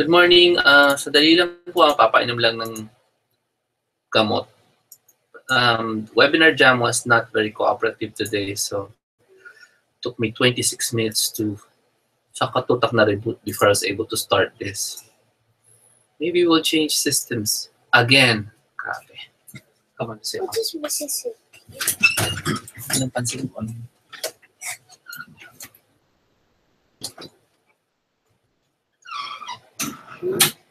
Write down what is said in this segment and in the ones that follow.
Good morning. Uh, sadali lang po ako, papainom lang ng gamot. Um, webinar jam was not very cooperative today, so took me 26 minutes to saka tutak na reboot before I was able to start this. Maybe we'll change systems again. Grabe. Come on, say What is Mississippi? Anong pansin ko? Are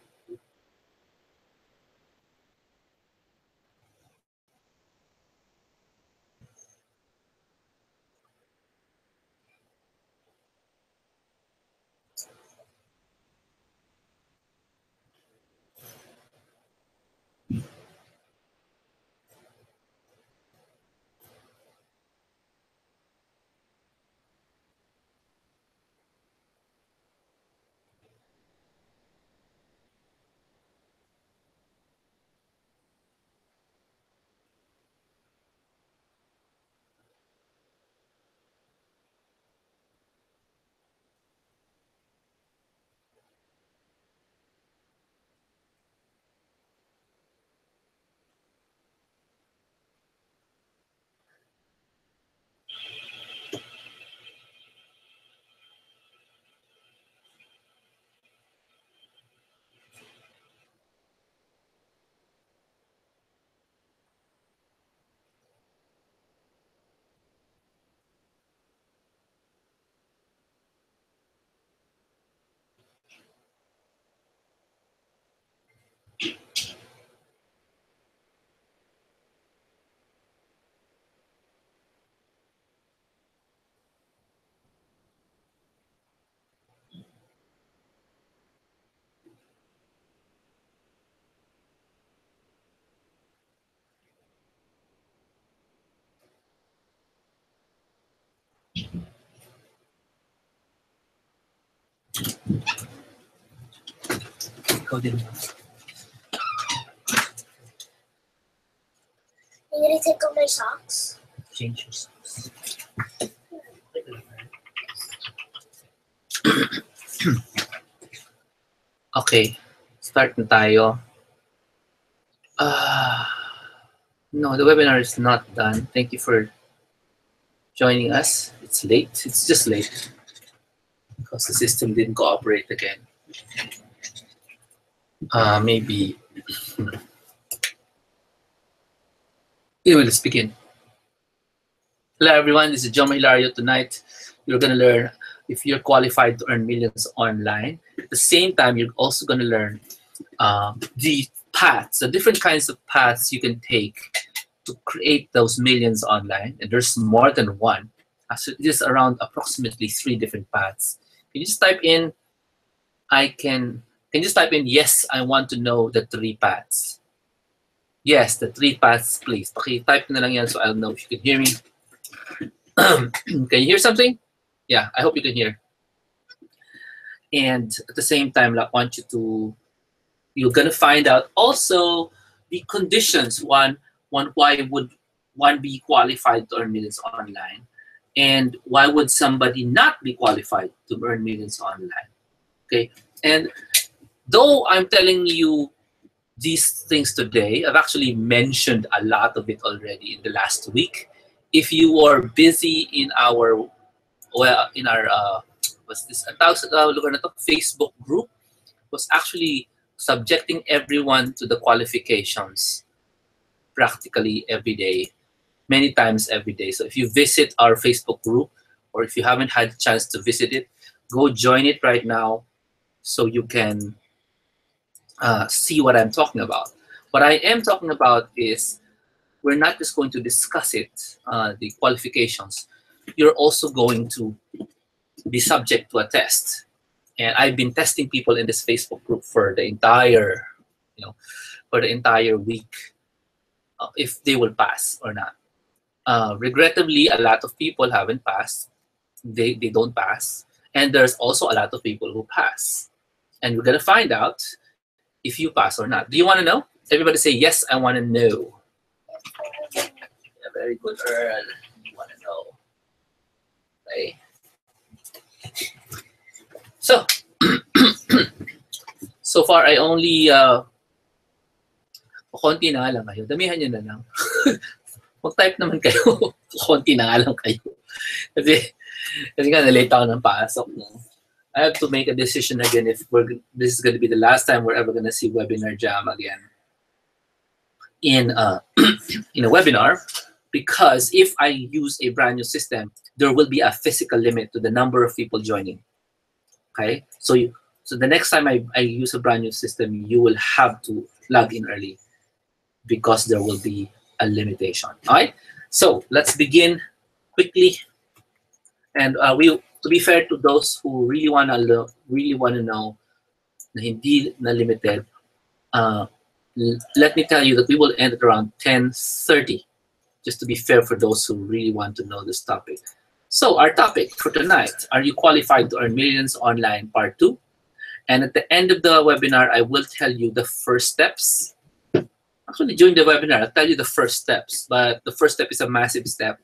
you gonna take off my socks? Change your socks. Okay. Start na tayo. Ah, no, the webinar is not done. Thank you for joining us. It's late. It's just late because the system didn't cooperate again. Uh, maybe. Anyway, let's begin. Hello, everyone. This is Jomar Hilario. Tonight, you're going to learn if you're qualified to earn millions online. At the same time, you're also going to learn um, the paths, the different kinds of paths you can take to create those millions online. And there's more than one. Actually, there's around approximately three different paths. Can you just type in, I can, can you just type in, yes, I want to know the three paths. Yes, the three paths, please. Paki-type na lang yan so I'll know if you can hear me. can you hear something? Yeah, I hope you can hear. And at the same time, I want you to, you're gonna find out also the conditions. One, one, why would one be qualified to earn millions online? And why would somebody not be qualified to earn millions online? Okay, and though I'm telling you these things today, I've actually mentioned a lot of it already in the last week. If you are busy in our well in our uh, what's this a thousand lugar na Facebook group was actually subjecting everyone to the qualifications practically every day, many times every day. So if you visit our Facebook group or if you haven't had a chance to visit it, go join it right now so you can uh, see what I'm talking about. What I am talking about is we're not just going to discuss it, uh, the qualifications. You're also going to be subject to a test. And I've been testing people in this Facebook group for the entire, you know, for the entire week, uh, if they will pass or not. Uh, regrettably, a lot of people haven't passed. They, they don't pass. And there's also a lot of people who pass. And we're going to find out if you pass or not. Do you want to know? Everybody say, yes, I want to know. Yeah, very good, Earl. You want to know. Okay. So, So far, I only, uh, konti na lang kayo. Damihan nyo na lang. Mag-type naman kayo. konti na nga lang kayo. Kasi, kasi nga, nalate ako ng pasok. No? I have to make a decision again if we're, this is going to be the last time we're ever going to see Webinar Jam again in, uh, in a webinar. Because if I use a brand new system, there will be a physical limit to the number of people joining. Okay, so you, so the next time I, I use a brand new system, you will have to log in early because there will be a limitation. All right, so let's begin quickly. And uh, we, to be fair to those who really wanna lo- really wanna know, na hindi na limited, uh, let me tell you that we will end at around 10:30, just to be fair for those who really want to know this topic. So our topic for tonight, are you qualified to earn millions online part two? And at the end of the webinar, I will tell you the first steps. Actually, during the webinar, I'll tell you the first steps, but the first step is a massive step.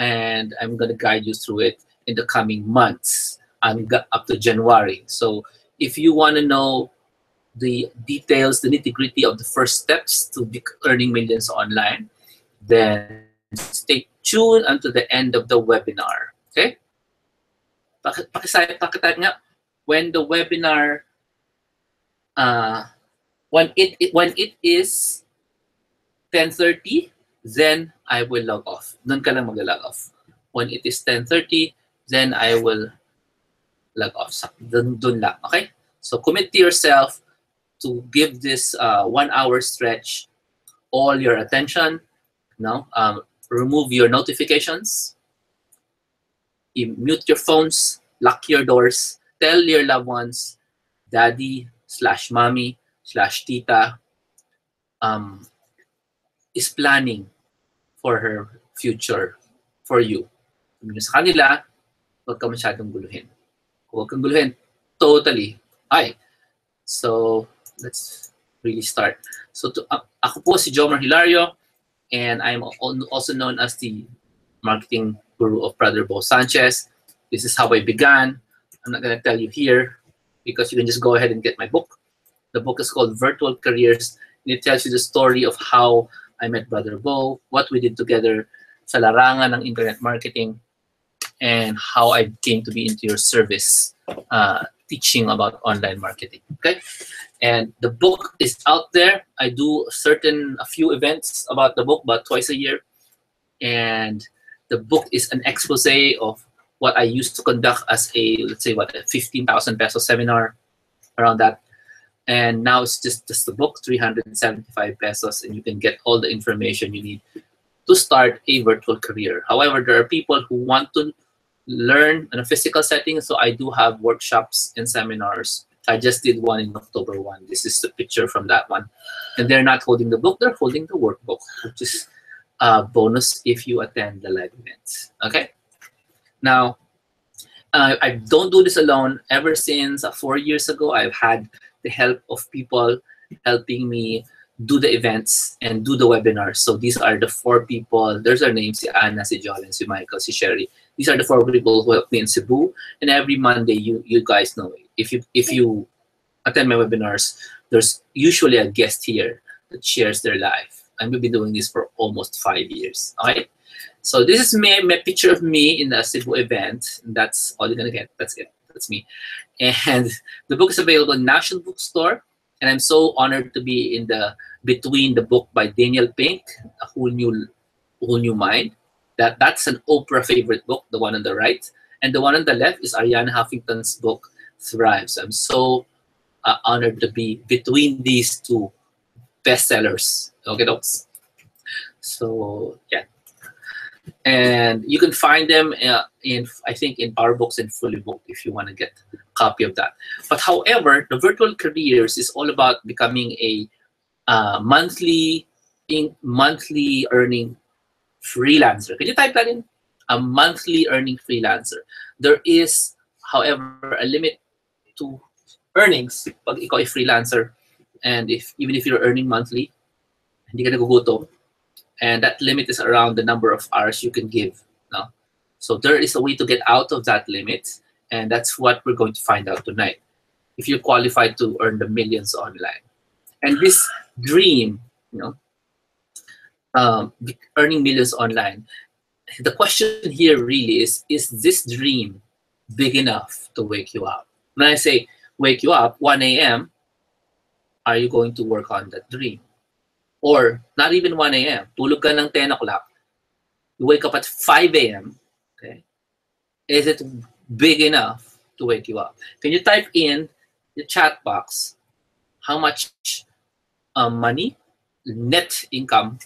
And I'm gonna guide you through it in the coming months and up to January. So if you wanna know the details, the nitty gritty of the first steps to earning millions online, then stay tuned until the end of the webinar. Okay? When the webinar, uh, when it, it when it is 10.30, then I will log off. Doon ka lang mag-log off. When it is 10.30, then I will log off. Doon, doon lang, okay? So commit to yourself to give this uh, one hour stretch all your attention, no? Um, remove your notifications, you mute your phones, lock your doors, tell your loved ones, daddy slash mommy slash tita um, is planning for her future for you. Sabi sa kanila, huwag ka masyadong guluhin. Huwag kang guluhin. Totally. Ay. So, let's really start. So, to, a- ako po si Jomar Hilario, and I'm also known as the marketing guru of Brother Bo Sanchez. This is how I began. I'm not going to tell you here because you can just go ahead and get my book. The book is called Virtual Careers. And it tells you the story of how I met Brother Bo, what we did together sa larangan ng internet marketing, and how I came to be into your service uh, teaching about online marketing. Okay? And the book is out there. I do certain, a few events about the book, about twice a year. And the book is an expose of what I used to conduct as a, let's say, what, a 15,000 peso seminar around that. And now it's just, just the book, 375 pesos, and you can get all the information you need to start a virtual career. However, there are people who want to learn in a physical setting, so I do have workshops and seminars. I just did one in October 1. This is the picture from that one. And they're not holding the book, they're holding the workbook, which is a bonus if you attend the live events. Okay? Now, uh, I don't do this alone. Ever since uh, four years ago, I've had the help of people helping me do the events and do the webinars. So these are the four people. There's their names, si Anna, si Jolene, si Michael, si Sherry. These are the four people who help me in Cebu. And every Monday, you you guys know, if you if you attend my webinars, there's usually a guest here that shares their life. And we've been doing this for almost five years. All right. So this is me, my picture of me in the Cebu event. That's all you're gonna get. That's it. That's me. And the book is available in National Bookstore. And I'm so honored to be in the between the book by Daniel Pink, A Whole New Whole New Mind. That that's an Oprah favorite book, the one on the right. And the one on the left is Arianna Huffington's book, Thrives. I'm so uh, honored to be between these two bestsellers. Okay, folks. So yeah, and you can find them uh, in I think in Power Books and Fully Booked if you want to get a copy of that. But however, the virtual careers is all about becoming a uh, monthly in monthly earning freelancer. Can you type that in? A monthly earning freelancer. There is, however, a limit to earnings pag ikaw ay freelancer and if even if you're earning monthly, hindi ka nagugutom, and that limit is around the number of hours you can give. No? So there is a way to get out of that limit, and that's what we're going to find out tonight. if you're qualified to earn the millions online. And this dream, you know, um, earning millions online, the question here really is, is this dream big enough to wake you up? When I say wake you up, 1 a.m., are you going to work on that dream? Or not even 1 a.m., tulog ka ng 10 o'clock, you wake up at 5 a.m., okay? Is it big enough to wake you up? Can you type in the chat box how much um, money, net income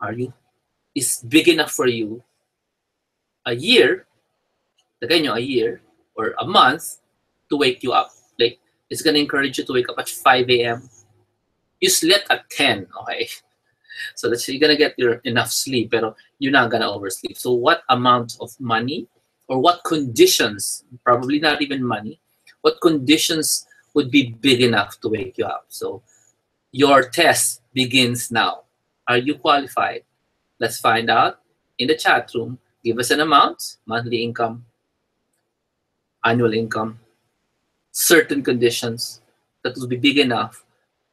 are you, is big enough for you a year, again, a year or a month to wake you up. Like, it's going to encourage you to wake up at 5 a.m. You slept at 10, okay? So that's you're to get your enough sleep, but you're not to oversleep. So what amount of money or what conditions, probably not even money, what conditions would be big enough to wake you up? So your test begins now. Are you qualified? Let's find out in the chat room. Give us an amount, monthly income, annual income, certain conditions that will be big enough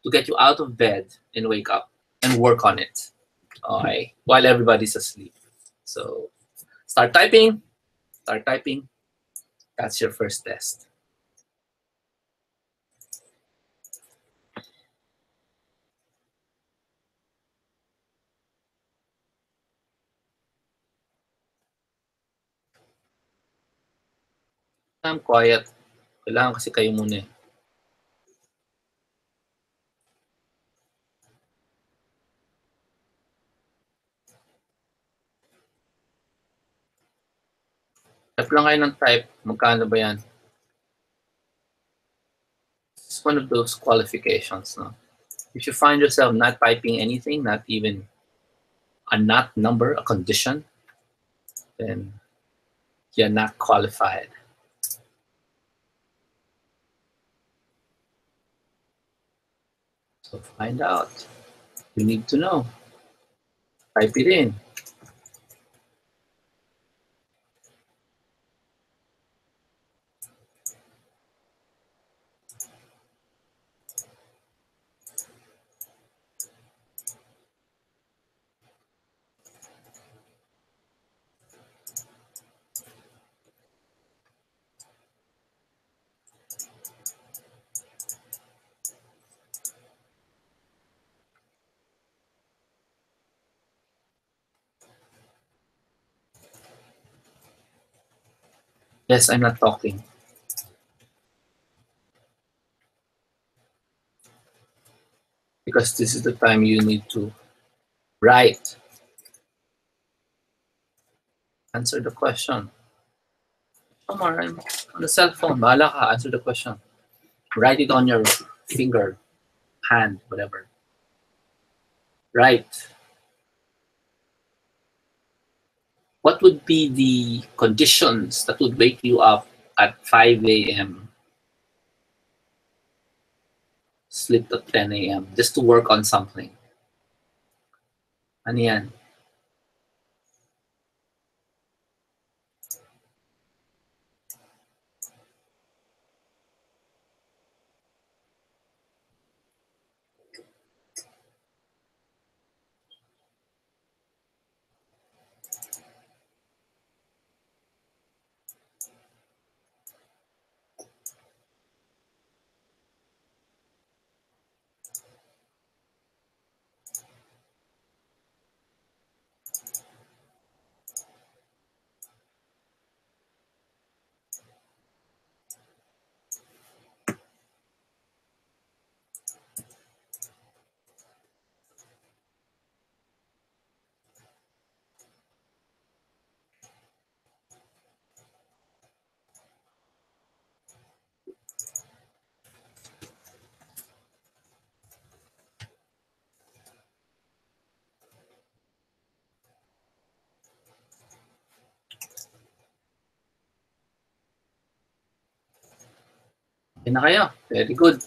to get you out of bed and wake up and work on it. Okay, while everybody's asleep. So start typing, start typing. That's your first test. I'm quiet. Kailangan kasi kayo muna eh. Type lang kayo ng type. Magkano ba yan? It's one of those qualifications. No? If you find yourself not typing anything, not even a not number, a condition, then you're not qualified. So find out. You need to know. Type it in. Yes, I'm not talking. Because this is the time you need to write. Answer the question. Somewhere I'm on the cell phone. Bahala ka, answer the question. Write it on your finger, hand, whatever. Write. What would be the conditions that would wake you up at 5 a.m. sleep at 10 a.m. just to work on something ano yan Very good.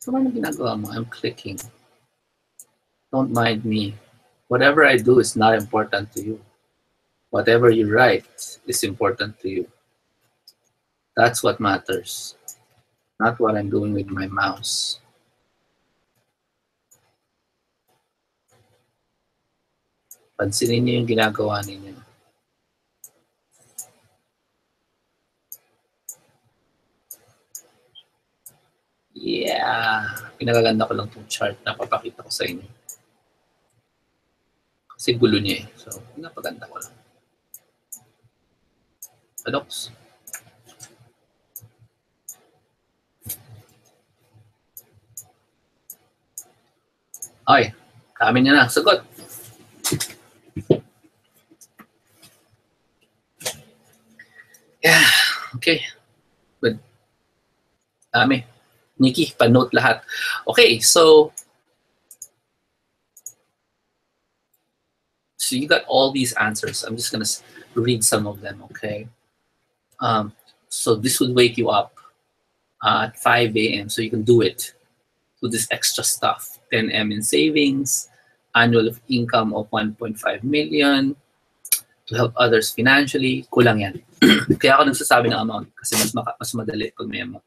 So? I'm clicking. Don't mind me. Whatever I do is not important to you. Whatever you write is important to you. That's what matters. Not what I'm doing with my mouse. Pansinin niyo yung ginagawa ninyo. Yeah. Pinagaganda ko lang itong chart na papakita ko sa inyo. Kasi gulo niya eh. So, pinapaganda ko lang. Adox. Ay, kami niya na. Sagot. Yeah, okay. Good. Dami. Nikki, panote lahat. Okay, so so you got all these answers. I'm just gonna read some of them. Okay. Um, so this would wake you up uh, at 5 a.m. So you can do it. Do this extra stuff. 10 m in savings, annual income of 1.5 million to help others financially. Kulang yan. Kaya ako nagsasabi ng amount kasi mas, maka, mas madali pag may amount.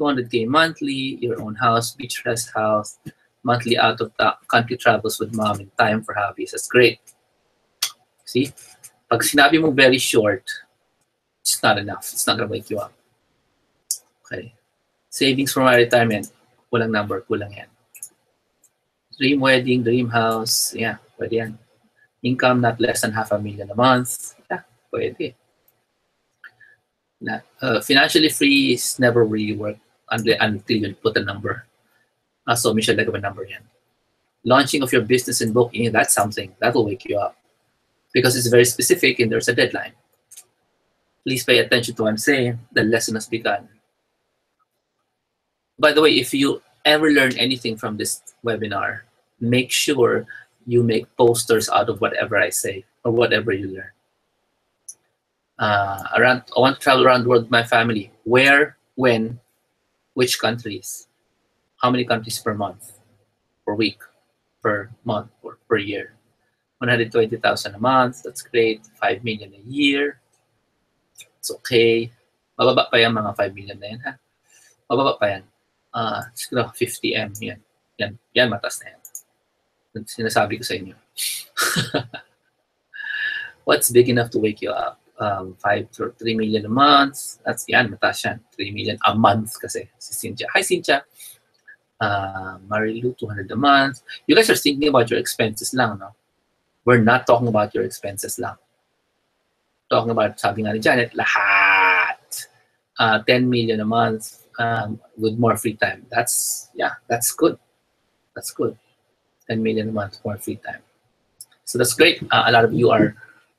200k monthly, your own house, beach rest house, monthly out of the country travels with mom and time for hobbies. That's great. See? Pag sinabi mo very short, it's not enough. It's not gonna wake you up. Okay. Savings for my retirement, walang number, kulang yan. Dream wedding, dream house, yeah, pwede yan. Income not less than half a million a month, yeah, pwede. Na, uh, financially free is never really work until, until you put a number. Uh, so may siya a number yan. Launching of your business and booking, that's something. That will wake you up. Because it's very specific and there's a deadline. Please pay attention to what I'm saying. The lesson has begun. By the way, if you ever learn anything from this webinar, make sure you make posters out of whatever I say or whatever you learn. Uh, around, I want to travel around the world with my family. Where, when, which countries? How many countries per month, per week, per month, or per year? 120,000 a month, that's great. 5 million a year, it's okay. Mababa pa yan, mga 5 million na yan, ha? Pa yan. Ah, siguro 50M, yan. Yan, yan matas na yan. Sinasabi ko sa inyo. What's big enough to wake you up? Um, 5 to 3 million a month. That's yan, mataas yan. 3 million a month kasi. Si Cynthia. Hi, Cynthia. Uh, Marilu, 200 a month. You guys are thinking about your expenses lang, no? We're not talking about your expenses lang. Talking about, sabi nga ni Janet, lahat. Uh, 10 million a month um, with more free time. That's, yeah, that's good. That's good. 10 million a month more free time. So that's great. Uh, a lot of you are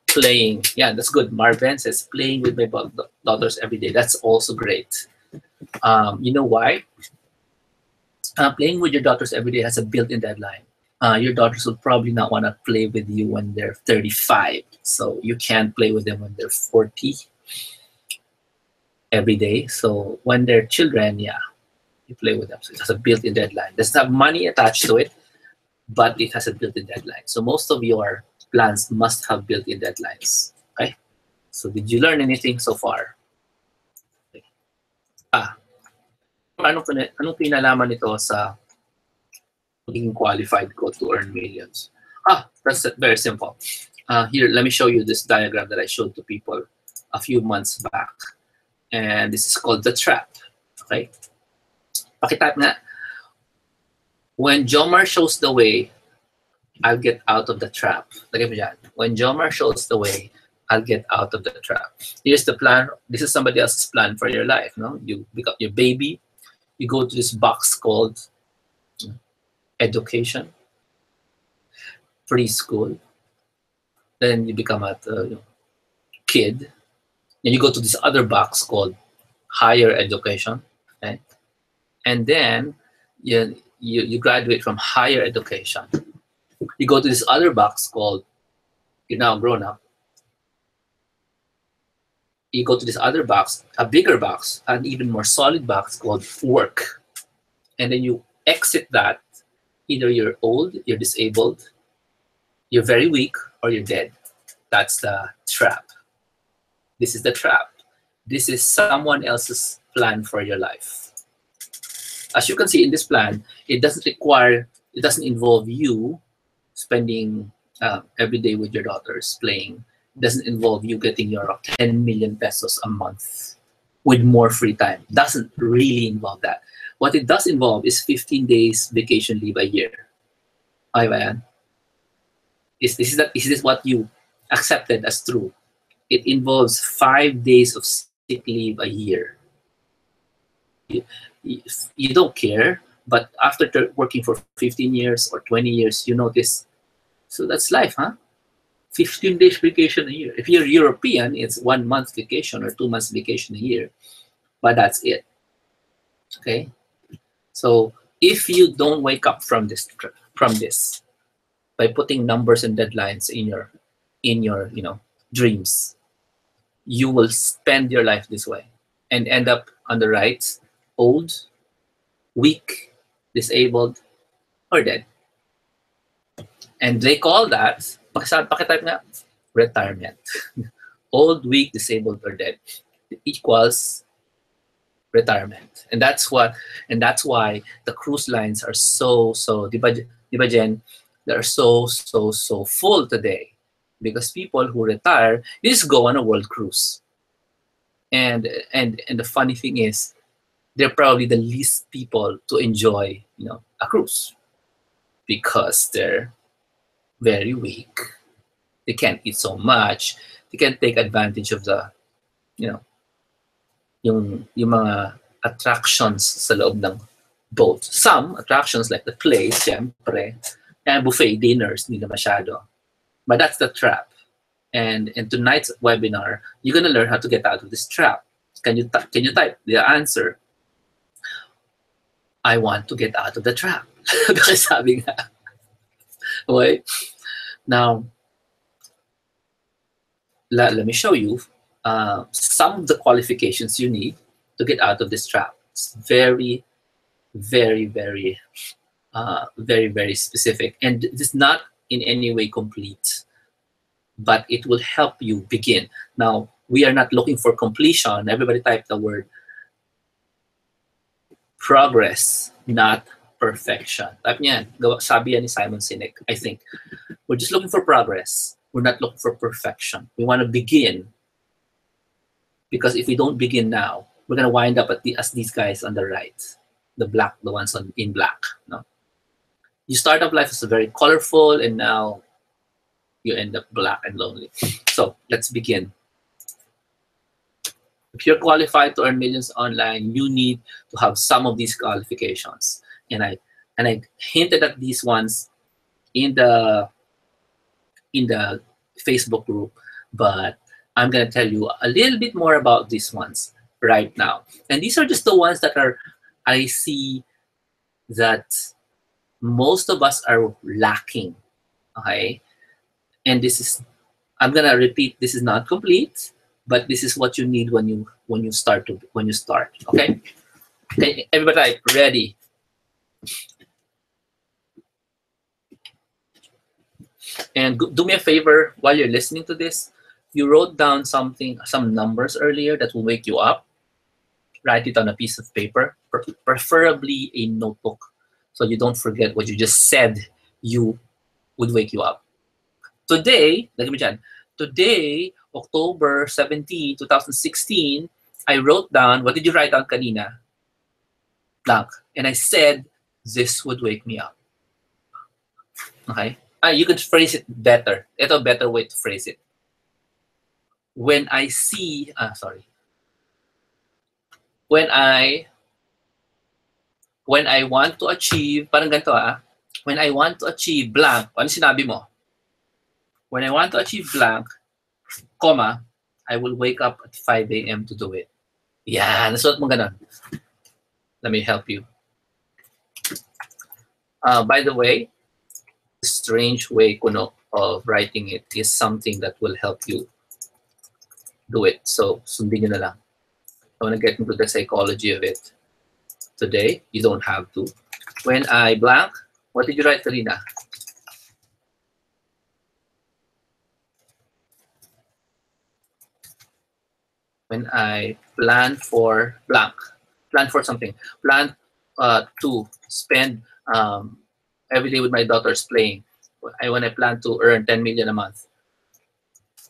playing. Yeah, that's good. Marvin says playing with my daughters every day. That's also great. Um, you know why? Uh, playing with your daughters every day has a built-in deadline. Uh, your daughters will probably not want to play with you when they're 35. So you can't play with them when they're 40 every day. So when they're children, yeah, you play with them. So it has a built-in deadline. Doesn't have money attached to it, but it has a built-in deadline. So most of your plans must have built-in deadlines. Okay. So did you learn anything so far? Okay. Ah, ano anong kinalaman nito sa being qualified ko to earn millions? Ah, that's very simple. Uh, here, let me show you this diagram that I showed to people a few months back. And this is called the trap. Okay? Pakitype nga. When Jomar shows the way, I'll get out of the trap. Lagay mo. When Jomar shows the way, I'll get out of the trap. Here's the plan. This is somebody else's plan for your life. No, you become your baby. You go to this box called education, preschool. Then you become a uh, kid. Then you go to this other box called higher education. And then you, you, you graduate from higher education. You go to this other box called you're now grown up. You go to this other box, a bigger box, an even more solid box called work. And then you exit that, either you're old, you're disabled, you're very weak, or you're dead. That's the trap. This is the trap. This is someone else's plan for your life. As you can see in this plan, it doesn't require, it doesn't involve you spending uh, every day with your daughters playing. It doesn't involve you getting your 10 million pesos a month with more free time. Doesn't really involve that. What it does involve is 15 days vacation leave a year. Okay ba yan? Is, is, that, is this what you accepted as true? It involves five days of sick leave a year. You, you, don't care, but after ter- working for 15 years or 20 years, you notice. So that's life, huh? 15 days vacation a year. If you're European, it's one month vacation or two months vacation a year, but that's it. Okay. So if you don't wake up from this from this by putting numbers and deadlines in your in your you know dreams, you will spend your life this way and end up on the right, old, weak, disabled, or dead. And they call that, nga, retirement. Old, weak, disabled, or dead equals retirement. And that's what, and that's why the cruise lines are so, so, di ba, di ba Jen? They're so, so, so full today because people who retire just go on a world cruise. And, and, and the funny thing is, they're probably the least people to enjoy, you know, a cruise because they're very weak. They can't eat so much. They can't take advantage of the, you know, yung, yung mga attractions sa loob ng boat. Some attractions like the play, siyempre, and buffet dinners, hindi na masyado. But that's the trap. And in tonight's webinar, you're gonna learn how to get out of this trap. Can you can you type the answer? I want to get out of the trap. Sabi nga. Okay? Now, let, let me show you uh, some of the qualifications you need to get out of this trap. It's very, very, very, uh, very, very specific. And it is not in any way complete, but it will help you begin. Now, we are not looking for completion. Everybody type the word progress, not perfection. Type. Sabi ni Simon Sinek, I think. We're just looking for progress. We're not looking for perfection. We want to begin. Because if we don't begin now, we're going to wind up at the, as these guys on the right. The black, the ones on, in black. No? You start off life as very colorful and now you end up black and lonely. So let's begin if you're qualified to earn millions online, you need to have some of these qualifications. And I and I hinted at these ones in the in the Facebook group, but I'm gonna tell you a little bit more about these ones right now. And these are just the ones that are I see that most of us are lacking. Okay. And this is I'm gonna repeat, this is not complete but this is what you need when you when you start to when you start okay okay everybody ready and do me a favor while you're listening to this you wrote down something some numbers earlier that will wake you up write it on a piece of paper preferably a notebook so you don't forget what you just said you would wake you up today let me dyan, today October 17, 2016, I wrote down, what did you write down kanina? Blank. And I said, this would wake me up. Okay? Ah, you could phrase it better. Ito a better way to phrase it. When I see, ah, sorry. When I, when I want to achieve, parang ganito ah, when I want to achieve blank, ano sinabi mo? When I want to achieve blank, comma, I will wake up at 5 a.m. to do it. Yan, nasuot mo ganun. Let me help you. Uh, by the way, the strange way kuno of writing it is something that will help you do it. So, sundin nyo na lang. I want to get into the psychology of it. Today, you don't have to. When I blank, what did you write, Karina? When I plan for blank, plan for something, plan uh, to spend um, every day with my daughters playing. I, when I plan to earn 10 million a month,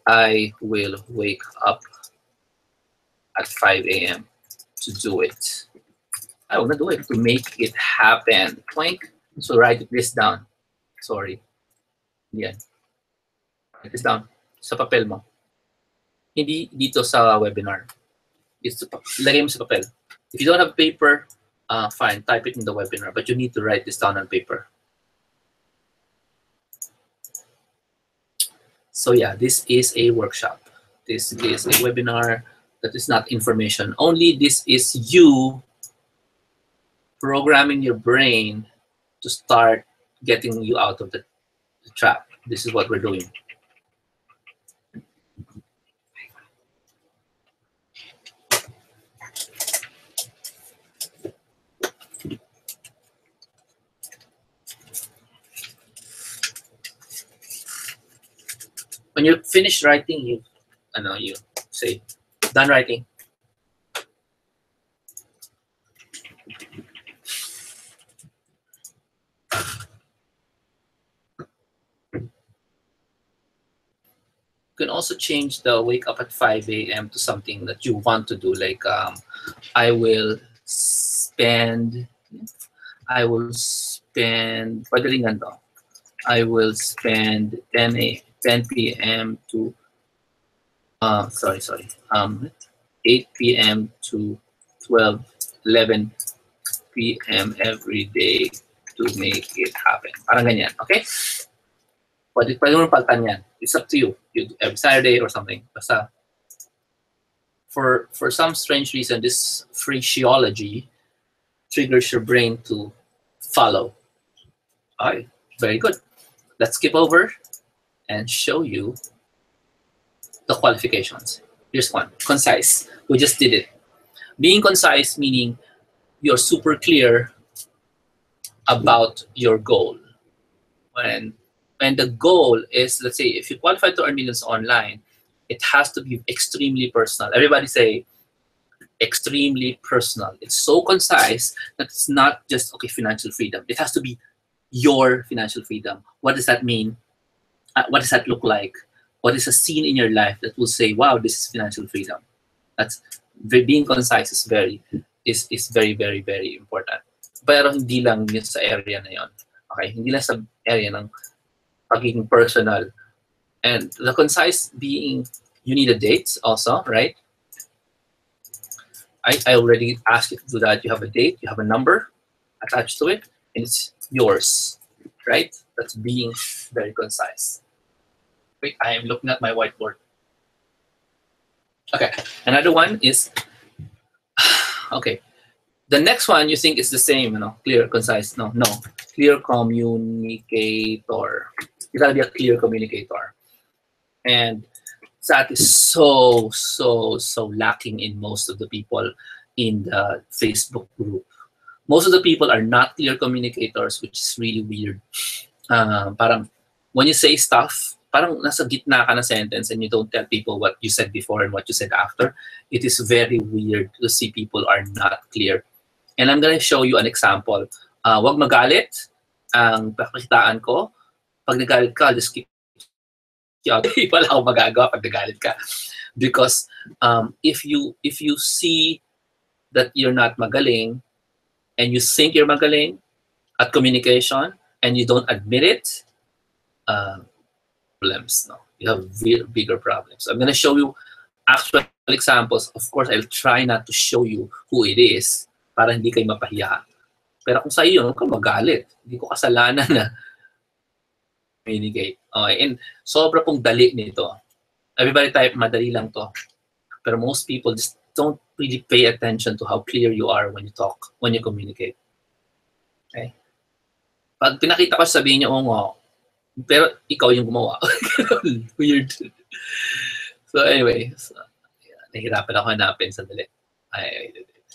I will wake up at 5 a.m. to do it. I want to do it to make it happen. Point. So write this down. Sorry. Yan. Write this down sa papel mo. Hindi dito sa webinar. It's, lagay mo sa papel. If you don't have paper, uh, fine, type it in the webinar, but you need to write this down on paper. So yeah, this is a workshop. This is a webinar that is not information. Only this is you programming your brain to start getting you out of the, the trap. This is what we're doing. when you finish writing, you, I know you say, done writing. Can also change the wake up at 5 a.m. to something that you want to do. Like, um, I will spend, I will spend, I will spend 10 a 10 p.m. to uh, sorry, sorry, um, 8 p.m. to 12, 11 p.m. every day to make it happen. Parang ganyan, okay? Pwede, pwede mo palitan yan. It's up to you. You do every Saturday or something. Basta, for, for some strange reason, this phraseology triggers your brain to follow. All right, very good. Let's skip over and show you the qualifications. Here's one, concise. We just did it. Being concise meaning you're super clear about your goal. When, when the goal is, let's say, if you qualify to earn millions online, it has to be extremely personal. Everybody say, extremely personal. It's so concise that it's not just, okay, financial freedom. It has to be your financial freedom. What does that mean? uh, what does that look like? What is a scene in your life that will say, wow, this is financial freedom? That's being concise is very is is very very very important. Pero hindi lang yun sa area na yon. Okay, hindi lang sa area ng pagiging personal. And the concise being you need a date also, right? I, I already asked you to do that. You have a date, you have a number attached to it, and it's yours, right? That's being very concise. Wait, I am looking at my whiteboard. Okay, another one is, okay, the next one you think is the same, you know, clear, concise. No, no, clear communicator. You gotta be a clear communicator. And that is so, so, so lacking in most of the people in the Facebook group. Most of the people are not clear communicators, which is really weird. Uh, parang when you say stuff, parang nasa gitna ka na sentence and you don't tell people what you said before and what you said after, it is very weird to see people are not clear. And I'm gonna show you an example. Uh, wag magalit. Ang pakikitaan ko, pag nagalit ka, just keep Wala akong magagawa pag nagalit ka. Because um, if you if you see that you're not magaling and you think you're magaling at communication and you don't admit it, uh, problems. No? You have bigger problems. I'm to show you actual examples. Of course, I'll try not to show you who it is para hindi kayo mapahiya. Pero kung sa iyo, huwag magalit. Hindi ko kasalanan na communicate. Okay, and sobra pong dali nito. Everybody type, madali lang to. Pero most people just don't really pay attention to how clear you are when you talk, when you communicate. Okay? Pag pinakita ko, sabihin niyo, oh, pero ikaw yung gumawa. Weird. So anyway, so, yeah, nahirapan ako hanapin sandali. I, I did it.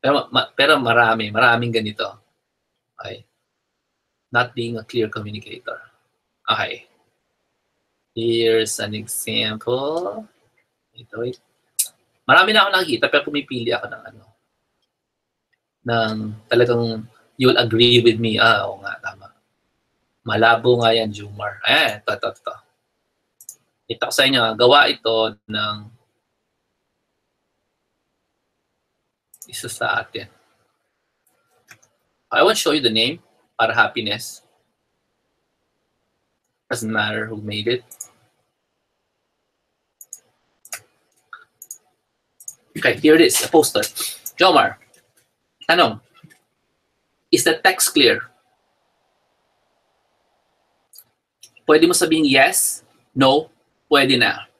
Pero, ma, pero marami, maraming ganito. Okay. Not being a clear communicator. Okay. Here's an example. Ito, wait. Marami na ako nakikita, pero pumipili ako ng ano. Ng talagang you'll agree with me. Ah, oo nga, tama. Malabo nga yan, Jumar. Eh, ito, ito, ito. Ito ko sa inyo, gawa ito ng isa sa atin. I won't show you the name para happiness. Doesn't matter who made it. Okay, here it is, a poster. Jomar, tanong, is the text clear? Pwede mo sabihin yes, no, pwede na.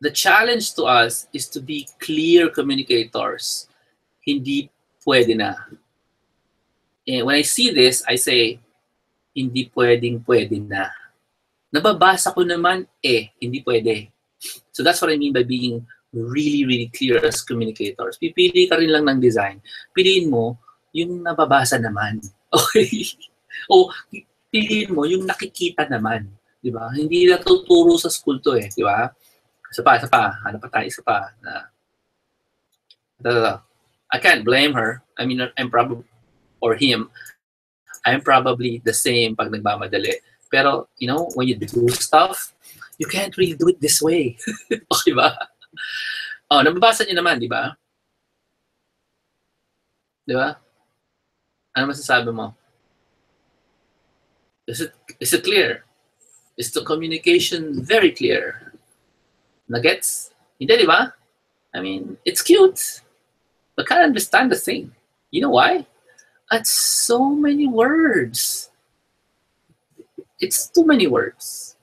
The challenge to us is to be clear communicators. Hindi pwede na. And when I see this, I say, hindi pwedeng pwede na. Nababasa ko naman, eh, hindi pwede. So that's what I mean by being really, really clear as communicators. Pipili ka rin lang ng design. Piliin mo yung nababasa naman. Okay? o piliin mo yung nakikita naman. Di ba? Hindi natuturo sa school to eh. Di ba? Isa pa, isa pa. Ano pa tayo? Isa pa. Na, ito, ito, ito. I can't blame her. I mean, I'm probably, or him, I'm probably the same pag nagmamadali. Pero, you know, when you do stuff, you can't really do it this way. Oh, okay ba? Oh, nababasa niyo naman, di ba? Di ba? Ano masasabi mo? Is it, is it clear? Is the communication very clear? Nuggets? Hindi, di ba? I mean, it's cute. But can't understand the thing. You know why? It's so many words. It's too many words.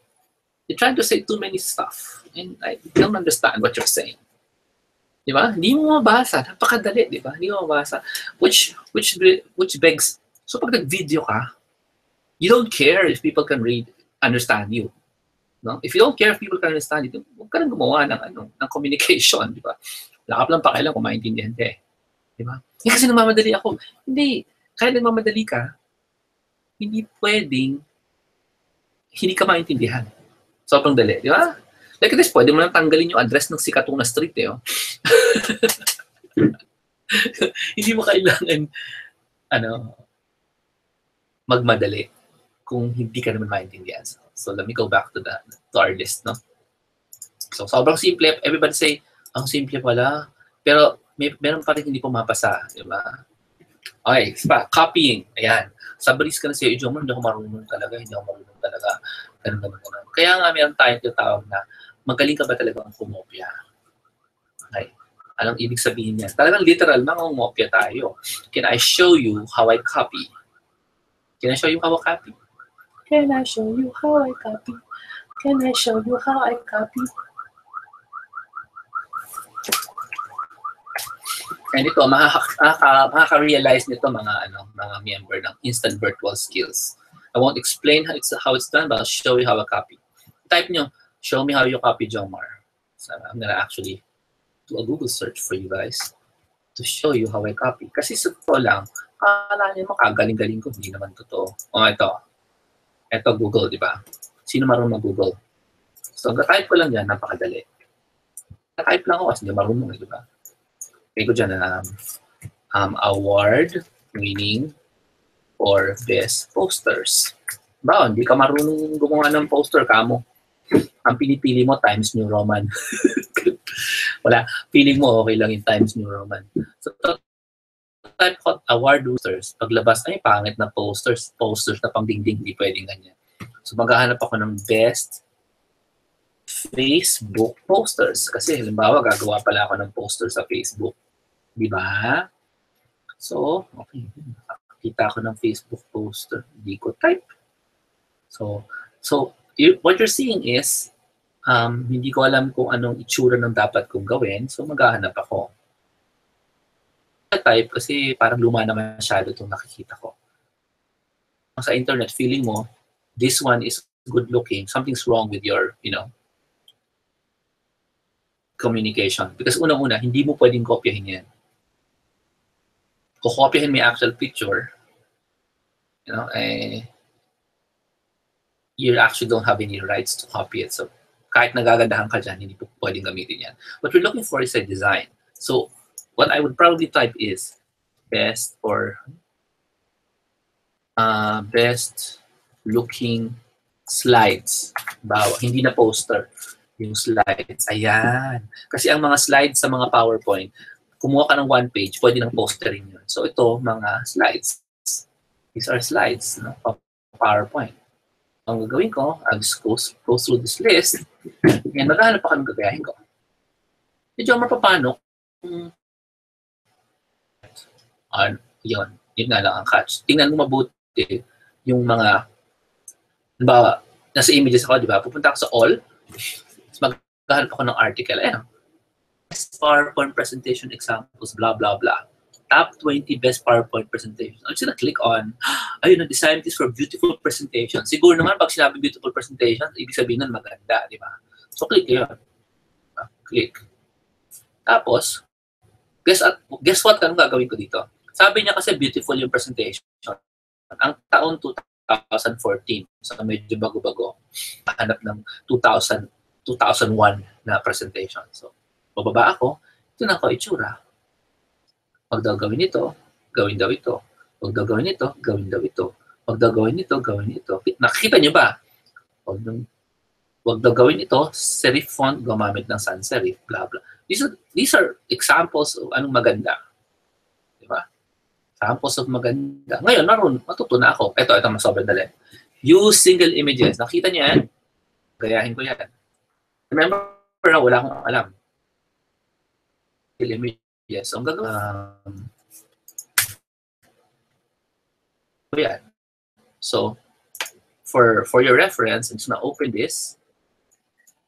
You're trying to say too many stuff. And I don't understand what you're saying. Di ba? Hindi mo mabasa. Napakadali, di ba? Hindi mo mabasa. Which, which, which begs, so pag nag-video ka, you don't care if people can read, understand you. No? If you don't care if people can understand you, huwag ka nang gumawa ng, ano, ng communication, di ba? Wala ka pakialam kung maintindihan ka eh. Di ba? Eh, kasi namamadali ako. Hindi. Kaya nagmamadali ka, hindi pwedeng hindi ka maintindihan. Sobrang dali, di ba? Like this, pwede mo lang tanggalin yung address ng Sikatuna Street, eh. Oh. hindi mo kailangan, ano, magmadali kung hindi ka naman maintindihan. So, so let me go back to the to our list, no? So, sobrang simple. Everybody say, ang simple pala. Pero, may, meron pa rin hindi pumapasa, di ba? Okay, pa, copying. Ayan. Sabalis ka na siya, Jomar, hindi ako marunong talaga, hindi ako marunong talaga. Ganun, ganun, ganun. Kaya nga meron tayong tinatawag na magaling ka ba talaga ang kumopya? Okay. Anong ibig sabihin niya? Talagang literal, mangungopya tayo. Can I show you how I copy? Can I show you how I copy? Can I show you how I copy? Can I show you how I copy? And ito, makaka, makaka-realize nito mga ano, mga member ng Instant Virtual Skills. I won't explain how it's how it's done, but I'll show you how I copy. Type nyo, show me how you copy Jomar. So I'm gonna actually do a Google search for you guys to show you how I copy. Kasi sa totoo lang, kala niyo makagaling-galing ko, hindi naman totoo. O ito, ito Google, di ba? Sino marunong mag-Google? So, type ko lang yan, napakadali. Type lang ako kasi hindi marunong, di ba? Okay ko dyan, um, um, award winning for best posters. Ba, hindi ka marunong gumawa ng poster kamo. Ang pinipili mo, Times New Roman. Wala. Feeling mo, okay lang yung Times New Roman. So, type ko award posters. Paglabas, ay, pangit na posters. Posters na pang dingding, hindi pwedeng ganyan. So, maghahanap ako ng best Facebook posters. Kasi, halimbawa, gagawa pala ako ng poster sa Facebook. Di ba? So, okay. Nakakita ko ng Facebook poster. Hindi ko type. So, so what you're seeing is, um, hindi ko alam kung anong itsura ng dapat kong gawin. So, maghahanap ako. Type kasi parang luma naman masyado itong nakikita ko. Sa internet, feeling mo, this one is good looking. Something's wrong with your, you know, communication. Because unang-una, hindi mo pwedeng kopyahin yan. Kung kopyahin mo yung actual picture, you know, eh, you actually don't have any rights to copy it. So, kahit nagagandahan ka dyan, hindi po pwedeng gamitin yan. What we're looking for is a design. So, what I would probably type is best or uh, best looking slides. Bawa, hindi na poster yung slides. Ayan. Kasi ang mga slides sa mga PowerPoint, kumuha ka ng one page, pwede nang posterin yun. So ito, mga slides. These are slides, no? PowerPoint. Ang gagawin ko, I'll just go, go through this list. Ngayon, maghahanap pa kami gagayahin ko. Medyo mapapano kung ano, yun. Yun nga lang ang catch. Tingnan mo mabuti yung mga, halimbawa, nasa images ako, di ba? Pupunta ako sa all, maghahanap ako ng article. Ayan. Best PowerPoint presentation examples, blah, blah, blah. Top 20 best PowerPoint presentations. I'm just gonna click on, ayun, na-design this for beautiful presentation. Siguro naman, pag sinabi beautiful presentation, ibig sabihin nun maganda, di ba? So, click yun. Click. Tapos, guess, at, guess what? Anong gagawin ko dito? Sabi niya kasi beautiful yung presentation. Ang taon 2014, so medyo bago-bago, hanap ng 2000, 2001 na presentation. So, bababa ako, ito na ko itsura. Pag daw gawin ito, gawin daw ito. Pag daw gawin ito, gawin daw ito. Pag daw gawin ito, gawin ito. Nakikita niyo ba? Pag, wag daw gawin ito, serif font, gumamit ng sans serif, blah, blah. These are, these are examples of anong maganda. Di ba? Examples of maganda. Ngayon, naroon, matuto na ako. Ito, ito, mas sobrang dali. Use single images. Nakita niyo yan? Gayahin ko yan. Remember na wala akong alam. So, ang gagawin, um, yan. So, for for your reference, I'm just gonna open this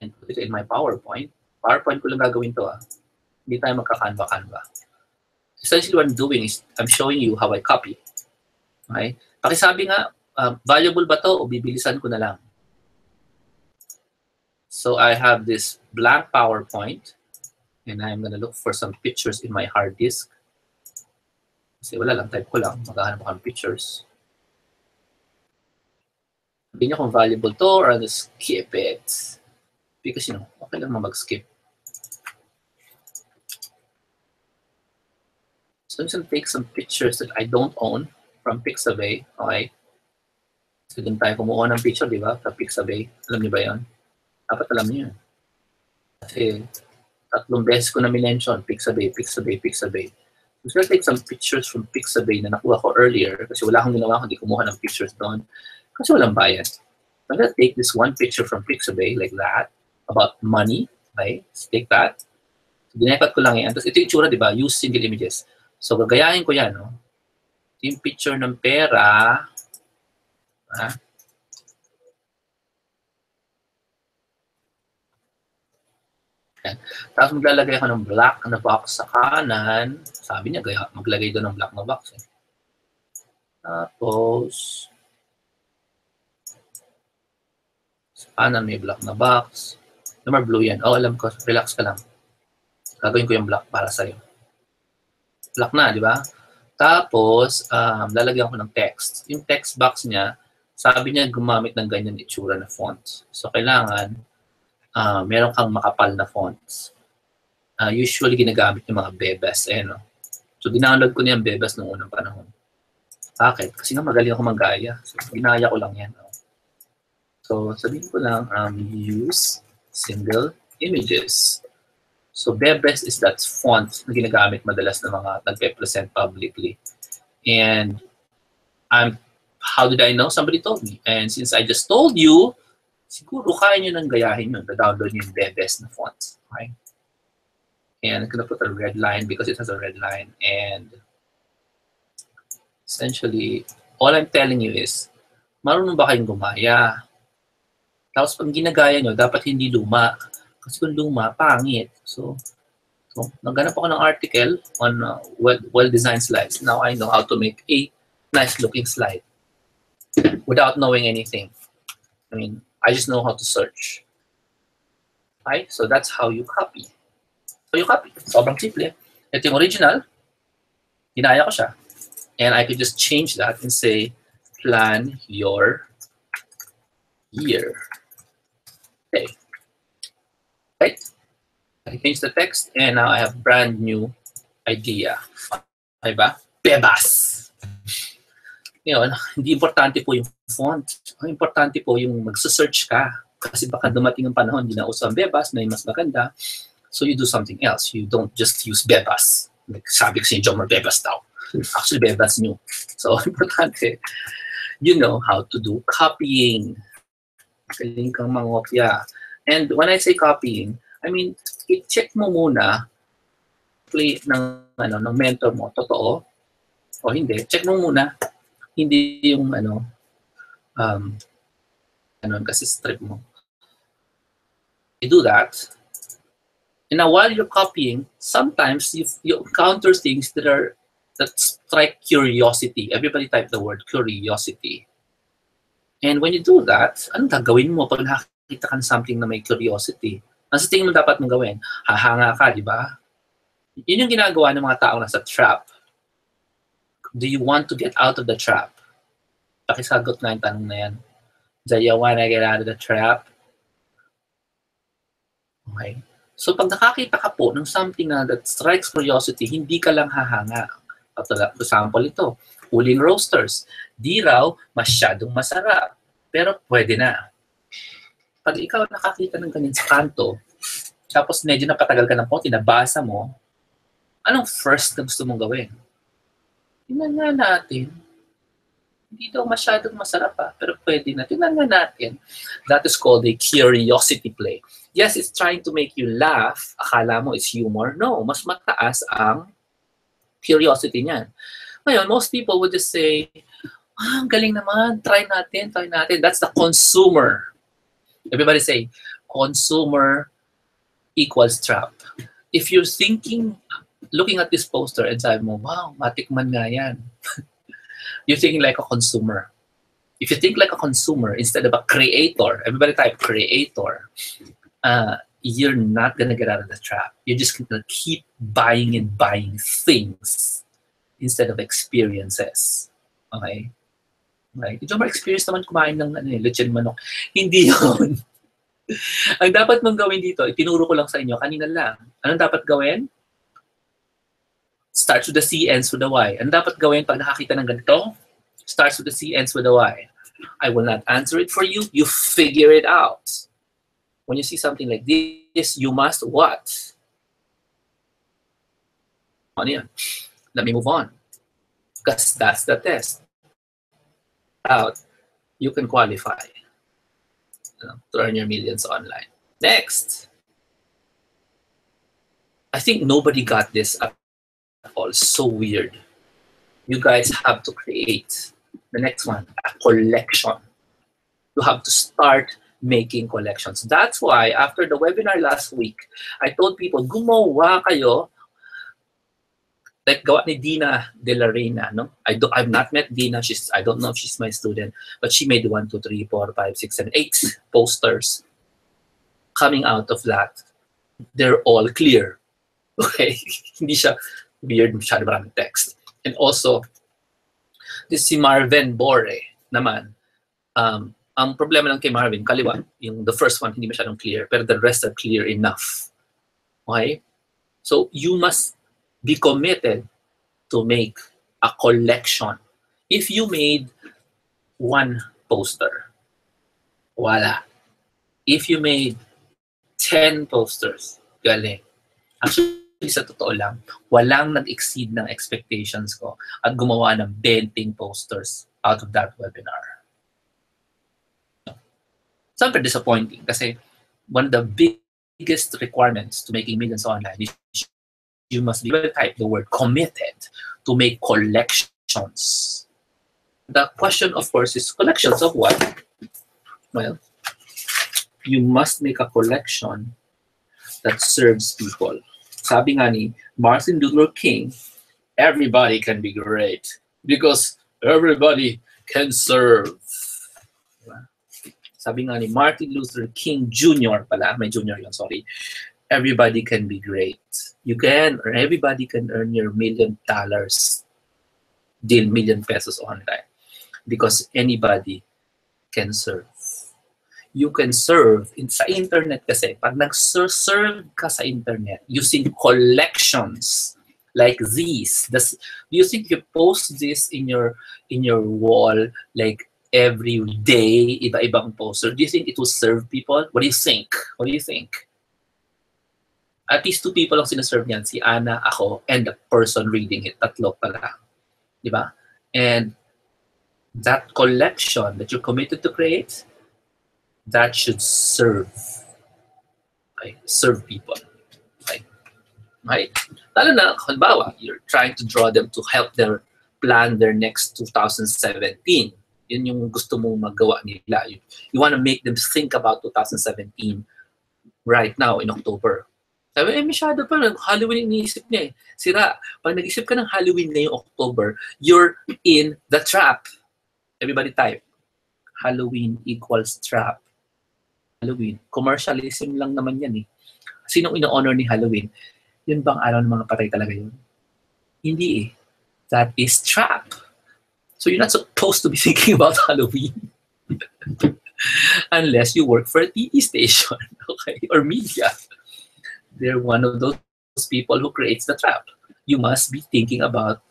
and put it in my PowerPoint. PowerPoint ko lang gagawin to ah. Hindi tayo magka-canva-canva. Essentially what I'm doing is I'm showing you how I copy. Okay? Pakisabi nga, uh, valuable ba to o bibilisan ko na lang? So I have this blank PowerPoint and I'm gonna look for some pictures in my hard disk. Kasi wala lang, type ko lang. Maghahanap ako ng pictures. Sabihin niyo kung valuable to or I'll skip it. Because, you know, okay lang mag-skip. So I'm gonna take some pictures that I don't own from Pixabay. Okay? So dun tayo kumuha ng picture, di ba? Sa Pixabay. Alam niyo ba yon? Dapat alam niyo. Kasi tatlong beses ko na minention, Pixabay, Pixabay, Pixabay. So I'll take some pictures from Pixabay na nakuha ko earlier kasi wala akong ginawa kundi kumuha ng pictures doon kasi walang bayad. I'm gonna take this one picture from Pixabay like that about money. Okay? Let's take that. So, dinepat ko lang yan. Tapos ito yung itsura, di ba? Use single images. So, gagayahin ko yan, no? Ito yung picture ng pera. Ha? Yan. Tapos maglalagay ako ng black na box sa kanan. Sabi niya, gaya, maglagay doon ng black na box. Eh. Tapos, sa kanan may black na box. Number blue yan. Oh, alam ko. Relax ka lang. Gagawin ko yung black para sa'yo. Black na, di ba? Tapos, um, lalagyan ko ng text. Yung text box niya, sabi niya gumamit ng ganyan itsura na font. So, kailangan uh, meron kang makapal na fonts. Uh, usually, ginagamit yung mga bebas. Eh, no? So, dinownload ko na yung bebas noong unang panahon. Bakit? Kasi nga magaling ako magaya. So, ginaya ko lang yan. No? So, sabihin ko lang, um, use single images. So, Bebes is that font na ginagamit madalas ng mga nagpe-present publicly. And I'm, how did I know? Somebody told me. And since I just told you, siguro kaya nyo nang gayahin yun. Da-download nyo yung Bebes na font. Okay? And I'm gonna put a red line because it has a red line. And essentially, all I'm telling you is, marunong ba kayong gumaya? Tapos pag ginagaya nyo, dapat hindi luma. Kasi kung luma, pangit. So, so naghanap ako ng article on uh, well, well-designed slides. Now I know how to make a nice-looking slide without knowing anything. I mean, I just know how to search. Right? So that's how you copy. So you copy, sobrang simple. Eh? Ito yung original. Ginaya ko siya. And I could just change that and say, plan your year. Okay. Right? I change the text and now I have brand new idea. Okay ba? Bebas! Ngayon, hindi importante po yung font. Ang importante po yung magsa-search ka. Kasi baka dumating ang panahon, hindi na uso ang Bebas, may mas maganda. So you do something else. You don't just use Bebas. Like, sabi ko si John Bebas daw. Actually, Bebas new. So, importante, you know how to do copying. Galing kang mangopya. And when I say copying, I mean, i-check mo muna play ng ano ng mentor mo totoo o hindi check mo muna hindi yung ano um ano kasi strip mo. You do that and now while you're copying sometimes you, you encounter things that are that strike curiosity. Everybody type the word curiosity. And when you do that anong gagawin mo pag nakakita ka ng something na may curiosity? Ang sa tingin mo dapat mong gawin? Hahanga ka di ba? Yun yung ginagawa ng mga tao nasa trap. Do you want to get out of the trap? Pakisagot nga yung tanong na yan. Do you wanna get out of the trap? Okay. So pag nakakita ka po ng something na that strikes curiosity, hindi ka lang hahanga. For example ito, uling roasters. Di raw masyadong masarap. Pero pwede na. Pag ikaw nakakita ng ganyan sa kanto, tapos medyo napatagal ka ng konti, nabasa mo, anong first na gusto mong gawin? Tingnan nga natin. Hindi daw masyadong masarap pa, pero pwede na. Tingnan nga natin. That is called a curiosity play. Yes, it's trying to make you laugh. Akala mo it's humor. No, mas mataas ang curiosity niyan. Ngayon, most people would just say, ah, ang galing naman, try natin, try natin. That's the consumer. Everybody say, consumer equals trap. If you're thinking looking at this poster and sabi mo, wow, matikman nga yan. You're thinking like a consumer. If you think like a consumer instead of a creator, everybody type creator, uh, you're not gonna get out of the trap. You're just gonna keep buying and buying things instead of experiences. Okay? Right? Did you ever experience naman kumain ng ano, eh, lechon manok? Hindi yun. Ang dapat mong gawin dito, itinuro ko lang sa inyo, kanina lang. Anong dapat gawin? Starts with the C, ends with the Y. Ano dapat gawin pag nakakita ng ganito? Starts with the C, ends with the Y. I will not answer it for you. You figure it out. When you see something like this, you must what? Ano yan? Let me move on. Because that's the test. Out, you can qualify to earn your millions online. Next. I think nobody got this up all so weird. You guys have to create the next one, a collection. You have to start making collections. That's why after the webinar last week, I told people, gumawa kayo like gawa ni Dina De La Reina, no? I do, I've not met Dina. She's I don't know if she's my student, but she made one, two, three, four, five, six, seven, eight posters coming out of that. They're all clear. Okay? Hindi siya weird, masyado maraming text. And also, this si Marvin Bore naman, um, ang problema lang kay Marvin, kaliwa, yung the first one hindi masyadong clear, pero the rest are clear enough. Okay? So, you must be committed to make a collection. If you made one poster, wala. If you made 10 posters, galing. Actually, sa totoo lang, walang nag-exceed ng expectations ko at gumawa ng 20 posters out of that webinar. Super disappointing kasi one of the biggest requirements to making millions online is you must be type the word committed to make collections. The question, of course, is collections of what? Well, you must make a collection that serves people. Sabi nga ni Martin Luther King, everybody can be great because everybody can serve. Sabi nga ni Martin Luther King Jr. pala, may junior yun, sorry. everybody can be great. You can, or everybody can earn your million dollars, deal million pesos online because anybody can serve. You can serve in sa internet kasi pag nag-serve ka sa internet using collections like these. Does, do you think you post this in your in your wall like every day, iba-ibang poster? Do you think it will serve people? What do you think? What do you think? At least two people ang sinaserve niyan, si Ana, ako, and the person reading it. Tatlo pala. Di? And that collection that you're committed to create, that should serve. Okay? Serve people. Okay? Right? Lalo na, halimbawa, you're trying to draw them to help them plan their next 2017. Yun yung gusto mong magawa nila. You, you want to make them think about 2017 right now in October. Sabi, eh, masyado pa. Halloween iniisip niya eh. Sira, pag nag-isip ka ng Halloween ngayong October, you're in the trap. Everybody type. Halloween equals trap. Halloween. Commercialism lang naman yan eh. Sinong ino-honor ni Halloween? Yun bang araw ng mga patay talaga yun? Hindi eh. That is trap. So you're not supposed to be thinking about Halloween. Unless you work for a TV station, okay, or media. They're one of those people who creates the trap. You must be thinking about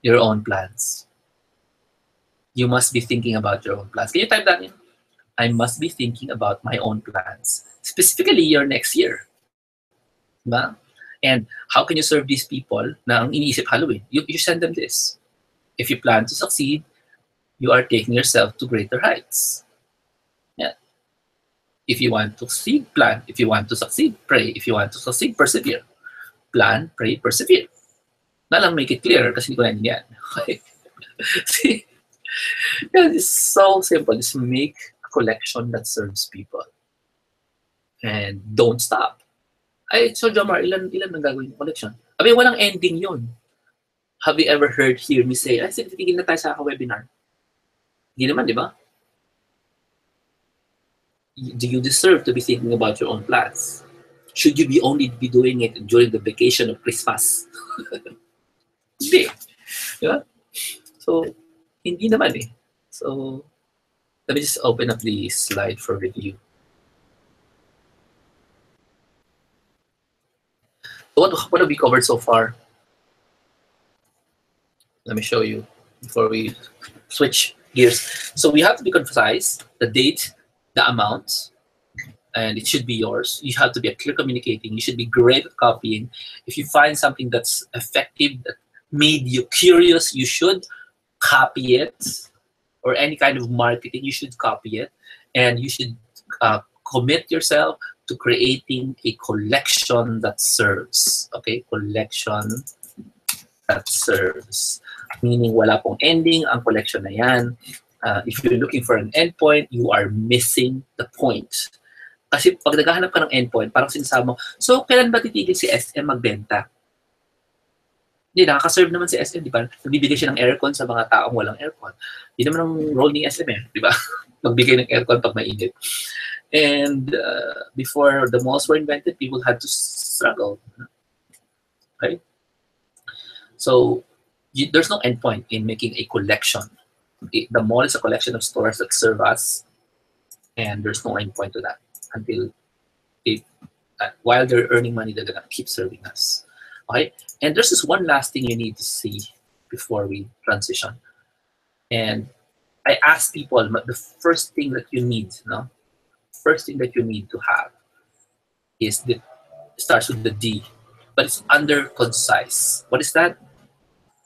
your own plans. You must be thinking about your own plans. Can you type that in? I must be thinking about my own plans, specifically your next year. Diba? And how can you serve these people na ang iniisip Halloween? You, you send them this. If you plan to succeed, you are taking yourself to greater heights. Yeah. If you want to succeed, plan. If you want to succeed, pray. If you want to succeed, persevere. Plan, pray, persevere. Na lang make it clear kasi hindi ko naintindihan. See? Yeah, it's so simple. Just make collection that serves people. And don't stop. Ay, so Jomar, ilan, ilan ang gagawin yung collection? Abi, walang ending yun. Have you ever heard, hear me say, ay, sige, tigil na tayo sa webinar. Hindi naman, di ba? Do you deserve to be thinking about your own plans? Should you be only be doing it during the vacation of Christmas? Hindi. Di ba? So, hindi naman eh. So, let me just open up the slide for review. What, what have we covered so far? Let me show you before we switch gears. So we have to be concise, the date, the amount, and it should be yours. You have to be a clear communicating. You should be great at copying. If you find something that's effective, that made you curious, you should copy it. Or any kind of marketing, you should copy it. And you should uh, commit yourself to creating a collection that serves. Okay, collection that serves. Meaning wala pong ending ang collection na yan. Uh, if you're looking for an endpoint, you are missing the point. Kasi pag naghahanap ka ng endpoint, parang sinasabi mo, so kailan ba titigil si SM magbenta? Hindi, nakaka-serve naman si SM, di ba? Nagbibigay siya ng aircon sa mga taong walang aircon. Hindi naman ang role ni SM eh, di ba? Magbigay ng aircon pag mainit. And uh, before the malls were invented, people had to struggle. Right? So you, there's no endpoint in making a collection. It, the mall is a collection of stores that serve us, and there's no endpoint to that until it, uh, while they're earning money, they're gonna keep serving us. Okay, and there's this one last thing you need to see before we transition. And I ask people the first thing that you need, no, first thing that you need to have is the starts with the D, but it's under concise. What is that?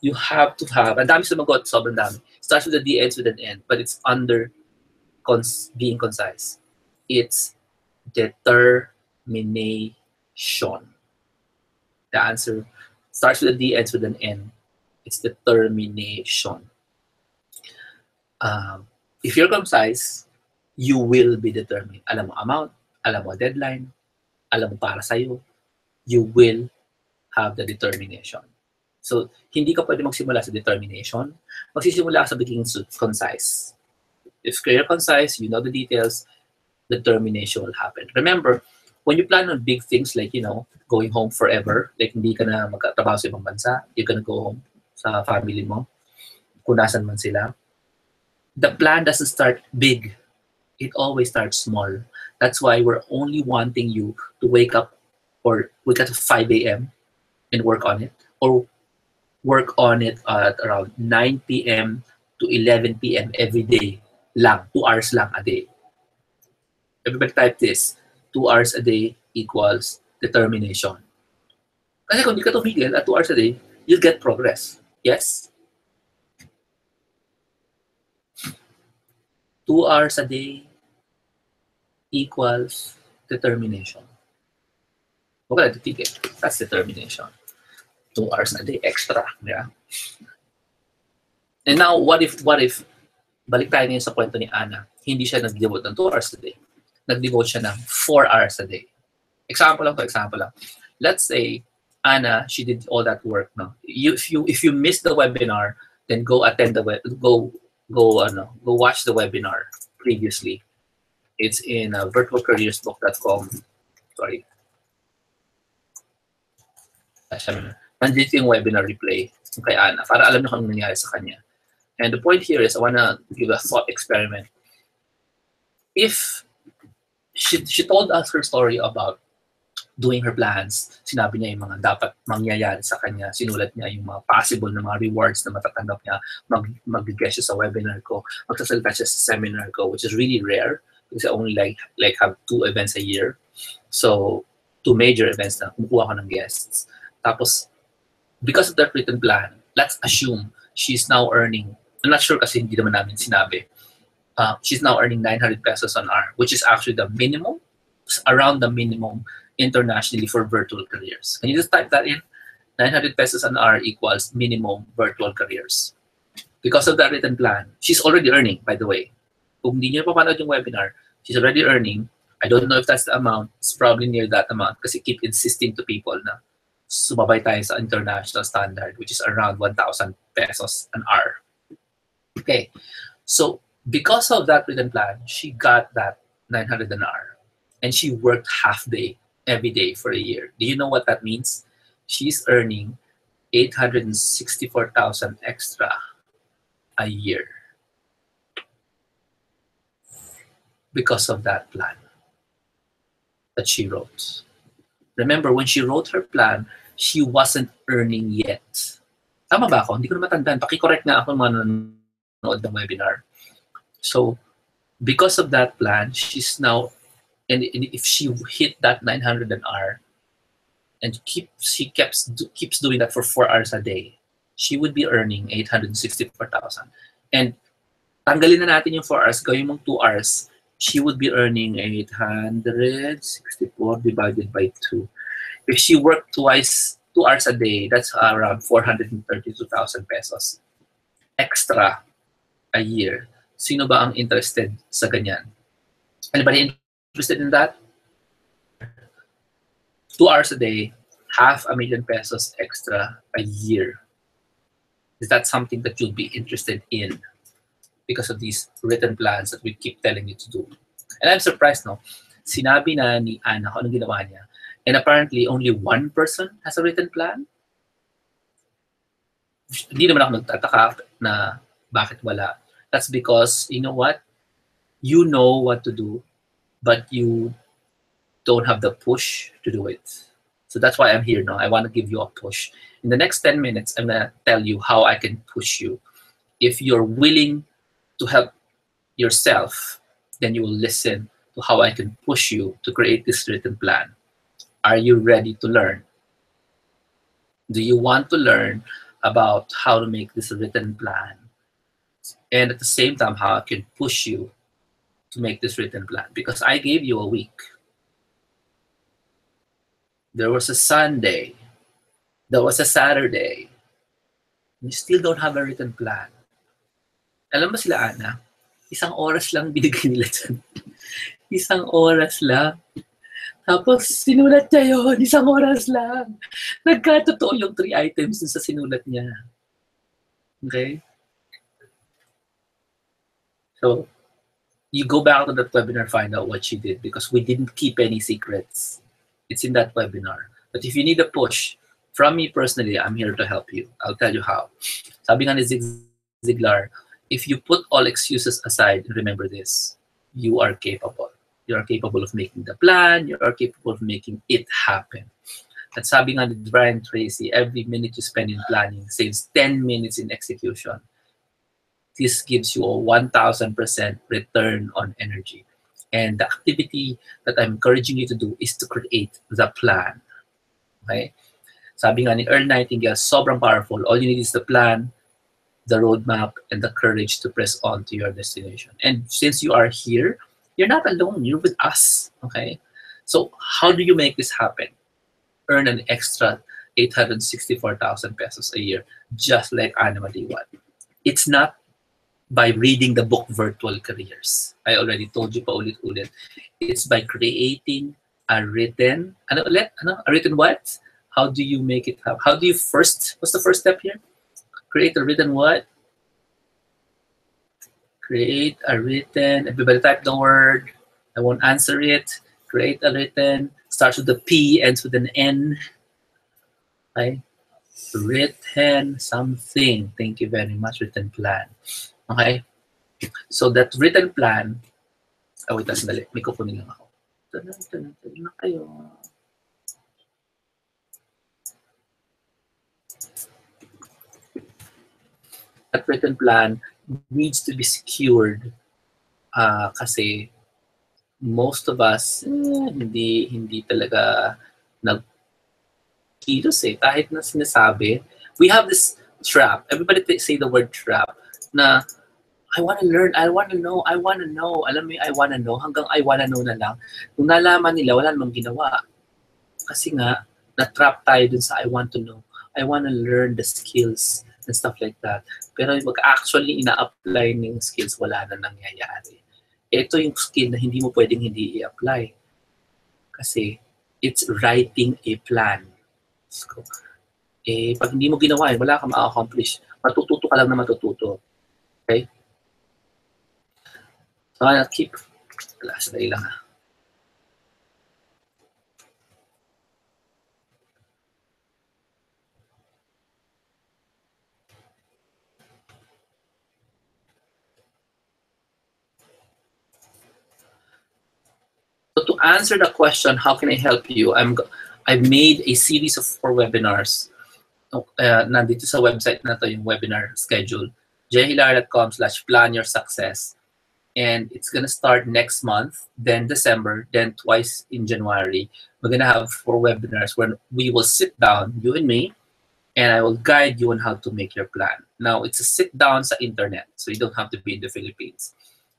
You have to have, and dami sumagot, sobrang dami. Starts with a D, ends with an N, but it's under cons being concise. It's determination. The answer starts with a D, ends with an N. It's determination. Um, if you're concise, you will be determined. Alam mo amount, alam mo deadline, alam mo para sa'yo, you will have the determination. So, hindi ka pwede magsimula sa determination. Magsisimula ka sa being concise. If you're concise, you know the details, determination will happen. Remember, when you plan on big things like, you know, going home forever, like hindi ka na magkatrabaho sa ibang bansa, you're gonna go home sa family mo, kung nasan man sila, the plan doesn't start big. It always starts small. That's why we're only wanting you to wake up or wake up at 5 a.m. and work on it, or work on it at around 9 p.m. to 11 p.m. every day lang, two hours lang a day. Everybody type this, two hours a day equals determination. Kasi kung di ka tumigil at two hours a day, you'll get progress. Yes? Two hours a day equals determination. Huwag ka na titigil. That's determination. Two hours a day extra. Yeah? And now, what if, what if, balik tayo ngayon sa kwento ni Ana, hindi siya nag-devote ng 2 hours a day. Nag-devote siya ng 4 hours a day. Example lang to, example lang. Let's say, Anna, she did all that work. No? You, if you if you missed the webinar, then go attend the web, go go ano, go watch the webinar previously. It's in uh, virtualcareersbook.com. Sorry. Nandito yung webinar replay kay Ana para alam niyo kung ano nangyari sa kanya. And the point here is I want to give a thought experiment. If she, she told us her story about doing her plans, sinabi niya yung mga dapat mangyayari sa kanya, sinulat niya yung mga possible na mga rewards na matatanggap niya, mag, mag-guest siya sa webinar ko, magsasalita siya sa seminar ko, which is really rare because only like, like have two events a year. So, two major events na kumukuha ko ng guests. Tapos, because of that written plan, let's assume she's now earning I'm not sure kasi hindi naman namin sinabi. Uh, she's now earning 900 pesos an hour, which is actually the minimum, around the minimum internationally for virtual careers. Can you just type that in? 900 pesos an hour equals minimum virtual careers. Because of that written plan, she's already earning, by the way. Kung hindi papanood yung webinar, she's already earning. I don't know if that's the amount. It's probably near that amount because kasi keep insisting to people na sumabay tayo sa international standard, which is around 1,000 pesos an hour. Okay, so because of that written plan, she got that 900 an hour and she worked half day every day for a year. Do you know what that means? She's earning 864,000 extra a year because of that plan that she wrote. Remember, when she wrote her plan, she wasn't earning yet. Tama ba ako? Hindi ko na matandaan. Paki-correct nga ako mga nanonood ng webinar. So, because of that plan, she's now, and, and if she hit that 900 an hour, and keep she keeps keeps doing that for four hours a day, she would be earning 864,000. And tanggalin na natin yung four hours, gawin mong two hours, she would be earning 864 divided by two. If she worked twice, two hours a day, that's around 432,000 pesos extra a year. Sino ba ang interested sa ganyan? Anybody interested in that? Two hours a day, half a million pesos extra a year. Is that something that you'll be interested in because of these written plans that we keep telling you to do? And I'm surprised, no? Sinabi na ni Anna kung anong ginawa niya. And apparently, only one person has a written plan. Hindi naman ako nagtataka na bakit wala. That's because, you know what? You know what to do, but you don't have the push to do it. So that's why I'm here now. I want to give you a push. In the next 10 minutes, I'm going to tell you how I can push you. If you're willing to help yourself, then you will listen to how I can push you to create this written plan. Are you ready to learn? Do you want to learn about how to make this written plan? And at the same time, how I can push you to make this written plan? Because I gave you a week. There was a Sunday. There was a Saturday. You still don't have a written plan. Alam mo sila, Ana? Isang oras lang binigay nila dyan. Isang oras lang. Tapos, sinulat niya yun. Isang oras lang. Nagkatotoo yung three items sa sinulat niya. Okay? So, you go back to that webinar, find out what she did because we didn't keep any secrets. It's in that webinar. But if you need a push from me personally, I'm here to help you. I'll tell you how. Sabi nga ni Zig Ziglar, if you put all excuses aside, remember this, you are capable. You are capable of making the plan. You are capable of making it happen. At sabi nga ni Brian Tracy, every minute you spend in planning saves 10 minutes in execution. This gives you a 1,000% return on energy. And the activity that I'm encouraging you to do is to create the plan. Okay? Sabi nga ni Earl Nightingale, sobrang powerful. All you need is the plan, the roadmap, and the courage to press on to your destination. And since you are here, you're not alone. You're with us. Okay? So how do you make this happen? Earn an extra 864,000 pesos a year, just like Anna Maliwan. It's not by reading the book Virtual Careers. I already told you pa ulit-ulit. It's by creating a written, ano ulit? Ano? A written what? How do you make it happen? How do you first, what's the first step here? Create a written what? Create a written, everybody type the word. I won't answer it. Create a written, starts with a P, ends with an N. Okay? Written something. Thank you very much, written plan. Okay? So that written plan, oh wait, sandali. May kukunin lang ako. Tanan, tanan, tanan na kayo. That written plan needs to be secured uh, kasi most of us eh, hindi hindi talaga nag kilos eh kahit na sinasabi we have this trap everybody say the word trap na I want to learn, I want to know, I want to know. Alam mo yung I want to know, hanggang I want to know na lang. Kung nalaman nila, wala namang ginawa. Kasi nga, na-trap tayo dun sa I want to know. I want to learn the skills and stuff like that. Pero wag actually ina-apply ng skills, wala na nangyayari. Ito yung skill na hindi mo pwedeng hindi i-apply. Kasi it's writing a plan. So, eh, pag hindi mo ginawa, wala ka ma-accomplish. Matututo ka lang na matututo. Okay? So, I'll keep. Last day lang ha. So to answer the question, how can I help you? I'm I've made a series of four webinars. Uh, nandito sa website na to yung webinar schedule. jhilar.com slash plan your success. And it's going to start next month, then December, then twice in January. We're going to have four webinars where we will sit down, you and me, and I will guide you on how to make your plan. Now, it's a sit down sa internet, so you don't have to be in the Philippines.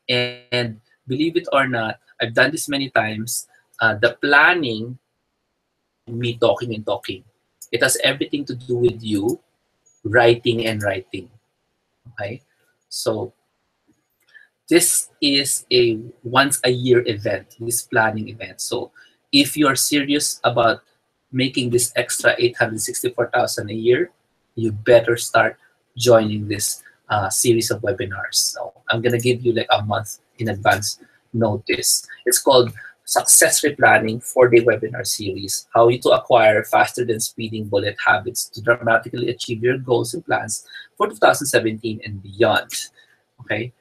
And, and believe it or not, I've done this many times. Uh, the planning, me talking and talking, it has everything to do with you writing and writing. Okay, so this is a once a year event, this planning event. So if you're serious about making this extra 864,000 a year, you better start joining this uh, series of webinars. So I'm gonna give you like a month in advance notice. It's called Success Replanning 4-Day Webinar Series, How You to Acquire Faster Than Speeding Bullet Habits to Dramatically Achieve Your Goals and Plans for 2017 and beyond. Okay?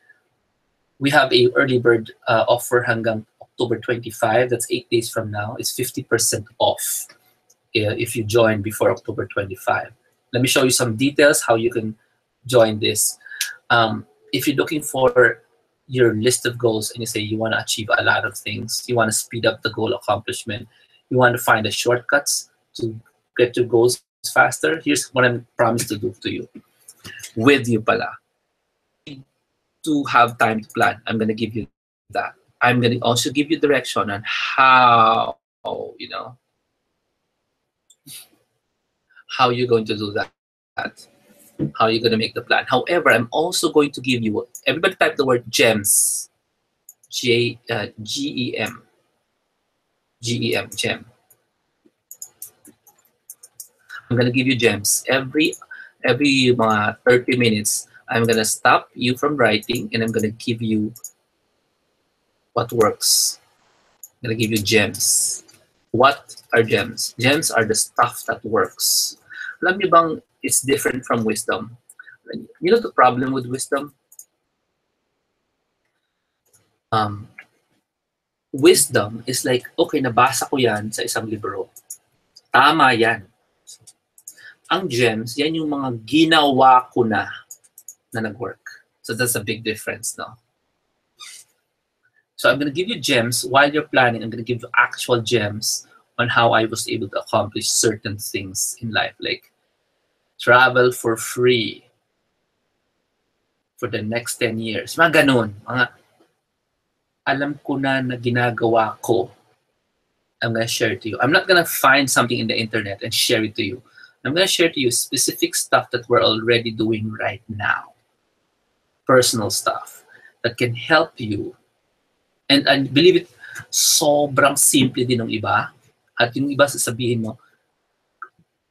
We have a early bird uh, offer hanggang October 25. That's eight days from now. It's 50% off uh, if you join before October 25. Let me show you some details how you can join this. Um, if you're looking for your list of goals and you say you want to achieve a lot of things, you want to speed up the goal accomplishment, you want to find the shortcuts to get your goals faster, here's what I'm promised to do to you. With you pala. To have time to plan, I'm going to give you that. I'm going to also give you direction on how, you know, how you're going to do that. How you're going to make the plan. However, I'm also going to give you, everybody type the word GEMS. J, uh, G-E-M. G-E-M, gem. I'm going to give you gems. Every, every mga 30 minutes, I'm going to stop you from writing and I'm going to give you what works. I'm gonna give you gems. What are gems? Gems are the stuff that works. Alam niyo bang it's different from wisdom? You know the problem with wisdom? Um, wisdom is like, okay, nabasa ko yan sa isang libro. Tama yan. Ang gems, yan yung mga ginawa ko na na nag-work. So that's a big difference, no? So I'm going to give you gems while you're planning. I'm going to give you actual gems on how I was able to accomplish certain things in life, like travel for free for the next 10 years. Mga ganun. Mga alam ko na na ginagawa ko. I'm to share to you. I'm not to find something in the internet and share it to you. I'm to share to you specific stuff that we're already doing right now. Personal stuff that can help you. And, and believe it, sobrang simple din ng iba. At yung iba sasabihin mo,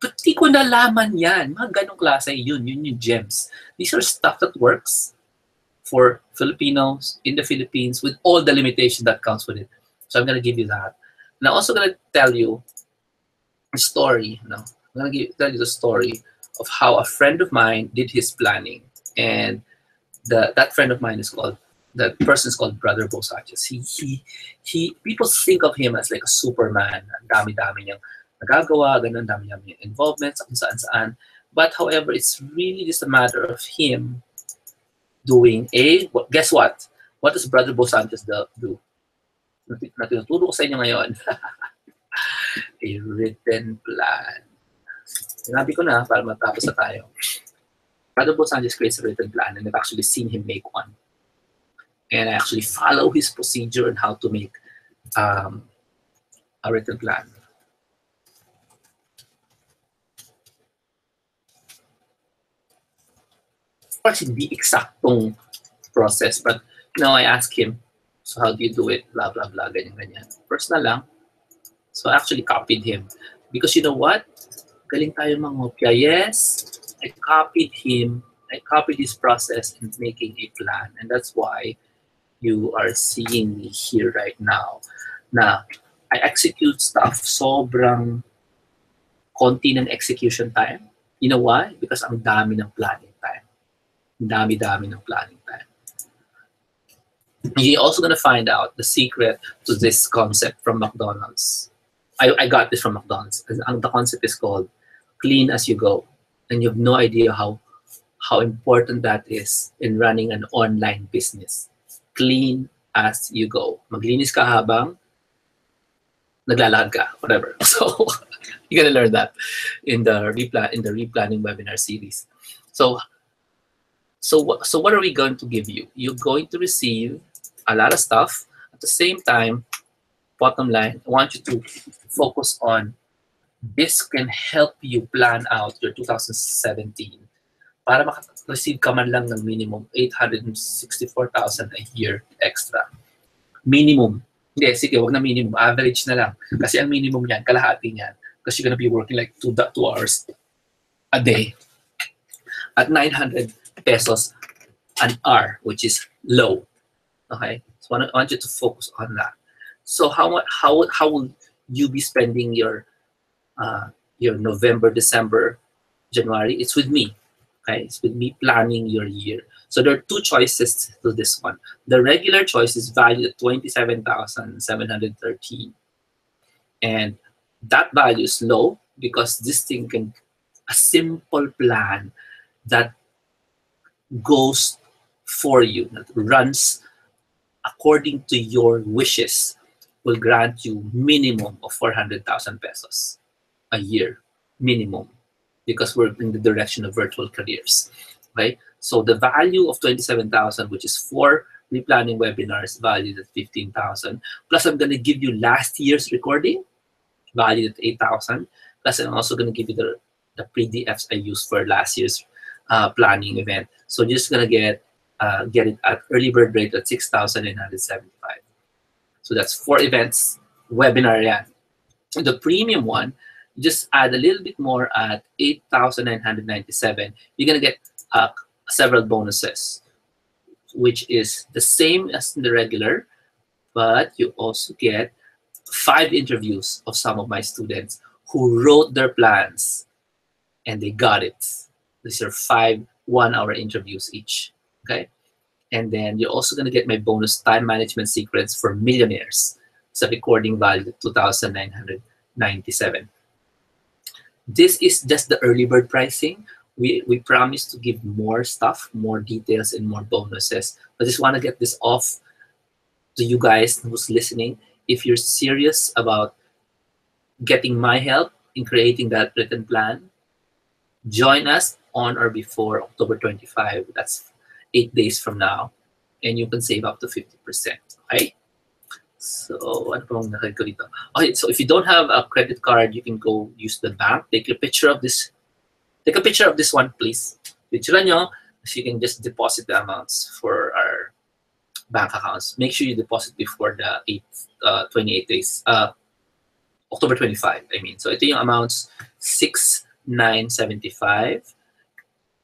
ba't di ko nalaman yan? Mga ganong klase, yun, yun yung gems. These are stuff that works for Filipinos in the Philippines with all the limitation that comes with it. So I'm to give you that. And I'm also to tell you a story. No? I'm going to tell you the story of how a friend of mine did his planning. And the that friend of mine is called, that person is called Brother Bo Sanchez. He, he, he, people think of him as like a Superman. Ang dami-dami niyang nagagawa, ganun, dami niyang involvement, kung saan-saan. But however, it's really just a matter of him doing a, guess what? What does Brother Bo Sanchez do? Na tinuturo ko sa inyo ngayon. a written plan. Sinabi ko na para matapos na tayo. Brother Bo Sanchez creates a written plan and I've actually seen him make one. And I actually follow his procedure on how to make um, a written plan. Course, hindi eksaktong process. But, know, I asked him, so how do you do it? Blah, blah, blah, ganyan, ganyan. First na lang. So I actually copied him. Because you know what? Galing tayo mangopya. Yes, I copied him. I copied his process in making a plan. And that's why you are seeing me here right now. Na I execute stuff sobrang konti ng execution time. You know why? Because ang dami ng planning. Dami-dami ng planning time. You're also going to find out the secret to this concept from McDonald's. I, I got this from McDonald's. The concept is called clean as you go. And you have no idea how how important that is in running an online business. Clean as you go. Maglinis ka habang naglalakad ka, whatever. So you're gonna learn that in the replan in the replanning webinar series. So so, what so what are we going to give you? You're going to receive a lot of stuff. At the same time, bottom line, I want you to focus on this can help you plan out your 2017 para maka-receive ka man lang ng minimum 864,000 a year extra. Minimum. Hindi, sige, wag na minimum. Average na lang. Kasi ang minimum yan, kalahati niyan. Because you're gonna be working like two, two hours a day. At 900 pesos an hour, which is low. Okay, so I want you to focus on that. So how how how will you be spending your uh, your November, December, January? It's with me. Okay, it's with me planning your year. So there are two choices to this one. The regular choice is valued at twenty-seven thousand seven hundred thirteen, and that value is low because this thing can a simple plan that goes for you, that runs according to your wishes, will grant you minimum of 400,000 pesos a year, minimum, because we're in the direction of virtual careers, right? So the value of 27,000, which is four replanning webinars valued at 15,000, plus I'm gonna give you last year's recording, valued at 8,000, plus I'm also gonna give you the, the PDFs I used for last year's uh, planning event. So just gonna get uh, get it at early bird rate at 6,975. So that's four events, webinar yan. The premium one, just add a little bit more at 8,997. You're gonna get uh, several bonuses, which is the same as the regular, but you also get five interviews of some of my students who wrote their plans and they got it. These are five one-hour interviews each. Okay, and then you're also gonna get my bonus time management secrets for millionaires. It's a recording value 2,997. This is just the early bird pricing. We, we promise to give more stuff, more details, and more bonuses. I just want to get this off to you guys who's listening. If you're serious about getting my help in creating that written plan, join us on or before October 25. That's eight days from now. And you can save up to 50%. Okay? So, ano pong nakita ko dito? Okay, so if you don't have a credit card, you can go use the bank. Take a picture of this. Take a picture of this one, please. Picture nyo, so you can just deposit the amounts for our bank accounts. Make sure you deposit before the 8, uh, 28 days. Uh, October 25, I mean. So ito yung amounts 6975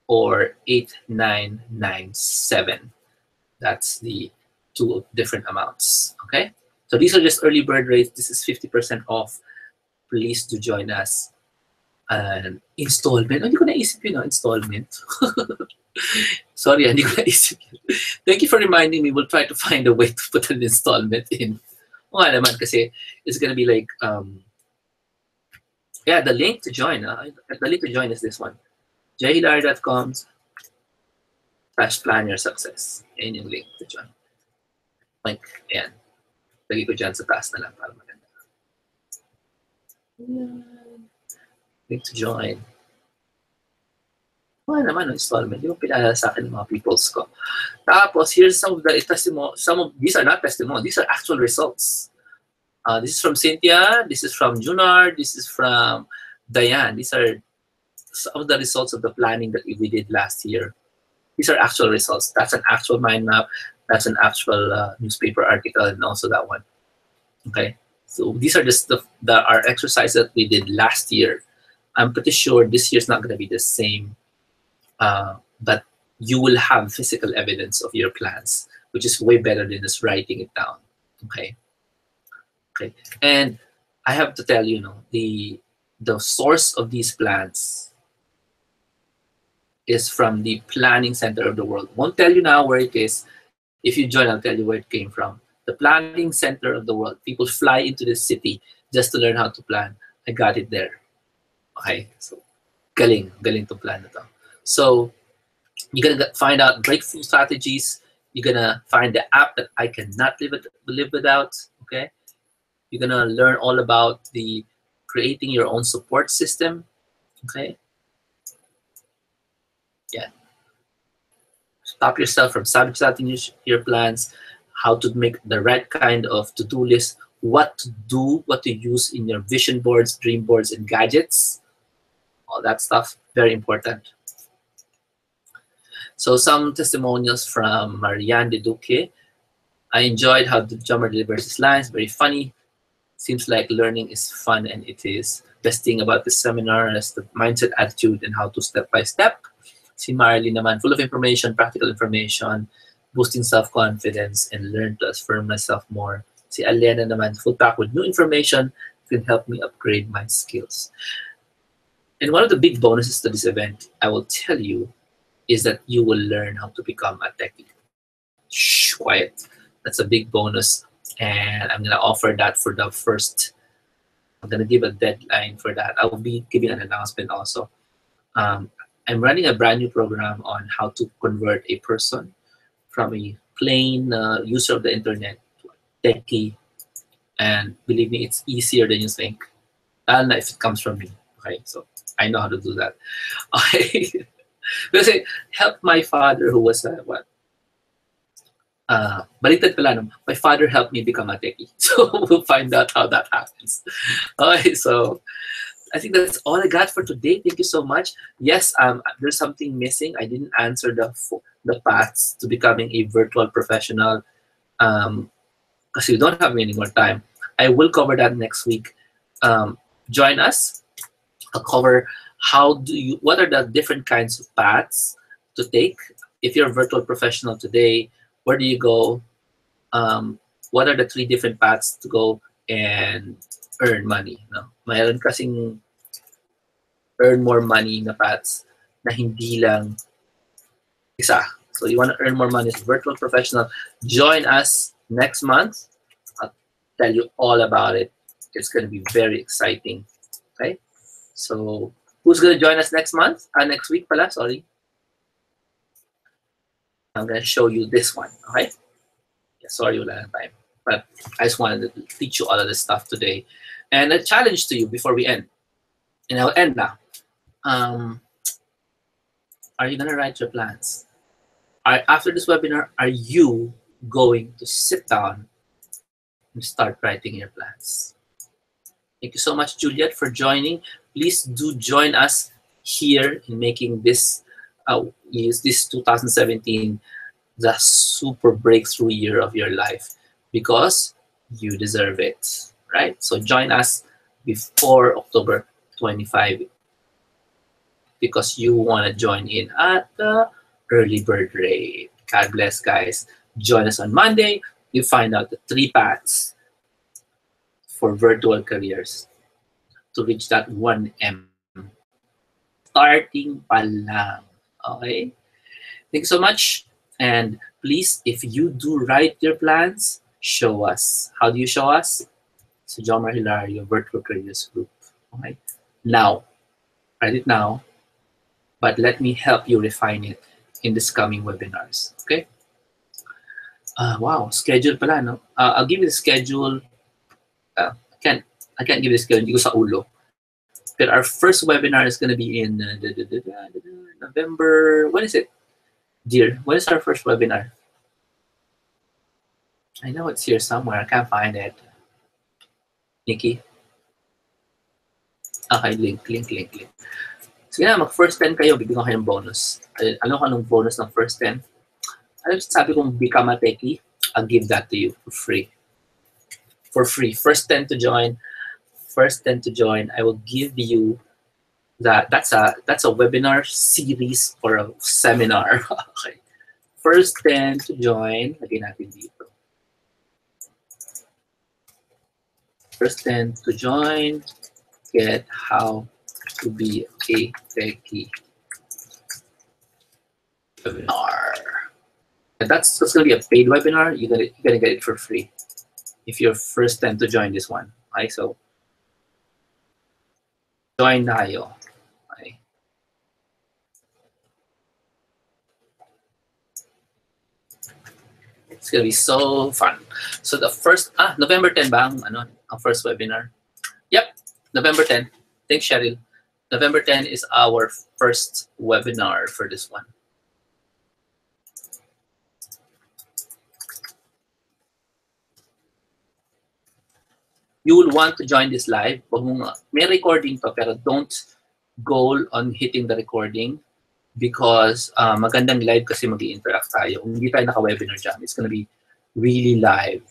or 8997. That's the two different amounts. Okay? So these are just early bird rates. This is 50% off. Please do join us. And installment. Hindi ko naisip yun, no? installment. Sorry, hindi ko naisip yun. Thank you for reminding me. We'll try to find a way to put an installment in. O nga naman, kasi it's gonna be like, um, yeah, the link to join. Uh, the link to join is this one. jhilary.com slash plan your success. Yan yung link to join. Link, yan. Lagi ko dyan sa taas na lang para maganda. Link to join. Wala naman, no, installment. Ba pinala sa akin ng mga peoples ko. Tapos, here's some of the testimony. Some of these are not testimony. These are actual results. Uh, this is from Cynthia. This is from Junar. This is from Diane. These are some of the results of the planning that we did last year. These are actual results. That's an actual mind map. That's an actual uh, newspaper article, and also that one. Okay, so these are just the, the our exercise that we did last year. I'm pretty sure this year's not going to be the same, uh, but you will have physical evidence of your plans, which is way better than just writing it down. Okay. Okay, and I have to tell you, you know, the the source of these plans is from the planning center of the world. Won't tell you now where it is. If you join, I'll tell you where it came from. The planning center of the world. People fly into the city just to learn how to plan. I got it there. Okay, so galing, galing to plan ito. So you're gonna find out breakthrough strategies. You're gonna find the app that I cannot live, it, live without. Okay, you're gonna learn all about the creating your own support system. Okay, yeah. Stop yourself from sabotaging your plans, how to make the right kind of to-do list, what to do, what to use in your vision boards, dream boards, and gadgets. All that stuff, very important. So some testimonials from Marianne de Duque. I enjoyed how the Jomar delivers his lines, very funny. Seems like learning is fun and it is. Best thing about this seminar is the mindset, attitude, and how to step by step. Si Marley naman, full of information, practical information, boosting self-confidence, and learn to affirm myself more. Si Alena naman, full pack with new information can help me upgrade my skills. And one of the big bonuses to this event, I will tell you, is that you will learn how to become a techie. Shh, quiet. That's a big bonus. And I'm going to offer that for the first, I'm going to give a deadline for that. I will be giving an announcement also. Um, I'm running a brand new program on how to convert a person from a plain uh, user of the internet to a techie. And believe me, it's easier than you think. I know if it comes from me. Okay, so I know how to do that. Okay. because I helped my father who was uh, what? Uh, my father helped me become a techie. So we'll find out how that happens. Okay, so I think that's all I got for today. Thank you so much. Yes, um, there's something missing. I didn't answer the the paths to becoming a virtual professional um, because we don't have any more time. I will cover that next week. Um, join us. I'll cover how do you, what are the different kinds of paths to take. If you're a virtual professional today, where do you go? Um, what are the three different paths to go and earn money. No? Mayroon kasing earn more money na paths na hindi lang isa. So you want to earn more money as a virtual professional, join us next month. I'll tell you all about it. It's going to be very exciting. Okay? So who's going to join us next month? Uh, next week pala, sorry. I'm going to show you this one. Okay? Yeah, sorry, wala na time. But I just wanted to teach you all of this stuff today. And a challenge to you before we end. And I'll end now. Um, are you going to write your plans? Are, after this webinar, are you going to sit down and start writing your plans? Thank you so much, Juliet, for joining. Please do join us here in making this uh, is this 2017 the super breakthrough year of your life because you deserve it, right? So join us before October 25 because you want to join in at the early bird rate. God bless, guys. Join us on Monday. You find out the three paths for virtual careers to reach that 1M. Starting pa lang. Okay? Thank you so much. And please, if you do write your plans, show us. How do you show us? So John Jomar Hilario Virtual Careers Group. Okay? Now, write it now, but let me help you refine it in this coming webinars. Okay? Uh, wow, schedule pala, no? Uh, I'll give you the schedule. Uh, I can't, I can't give you the schedule. Ko sa ulo. But our first webinar is going to be in uh, November. When is it? Dear, when is our first webinar? I know it's here somewhere. I can't find it. Nikki? Okay, link, link, link, link. Sige na, mag-first 10 kayo, bibigyan ko kayo ng bonus. Alam ko anong bonus ng first 10? Ano sabi kong become a techie? I'll give that to you for free. For free. First 10 to join. First 10 to join. I will give you that. That's a that's a webinar series or a seminar. okay. First 10 to join. Lagyan natin dito. First 10 to join. Get how to be a techie webinar. And that's, that's going to be a paid webinar. You're going you're gonna get it for free if you're first time to join this one. Okay, so join. Okay. It's gonna be so fun. So the first, ah, November 10 ba ang, ano, ang first webinar? Yep, November 10. Thanks, Cheryl. November 10 is our first webinar for this one. You will want to join this live. Mong, may recording to, pero don't goal on hitting the recording because uh, magandang live kasi mag interact tayo. Hindi tayo naka-webinar dyan, it's gonna be really live.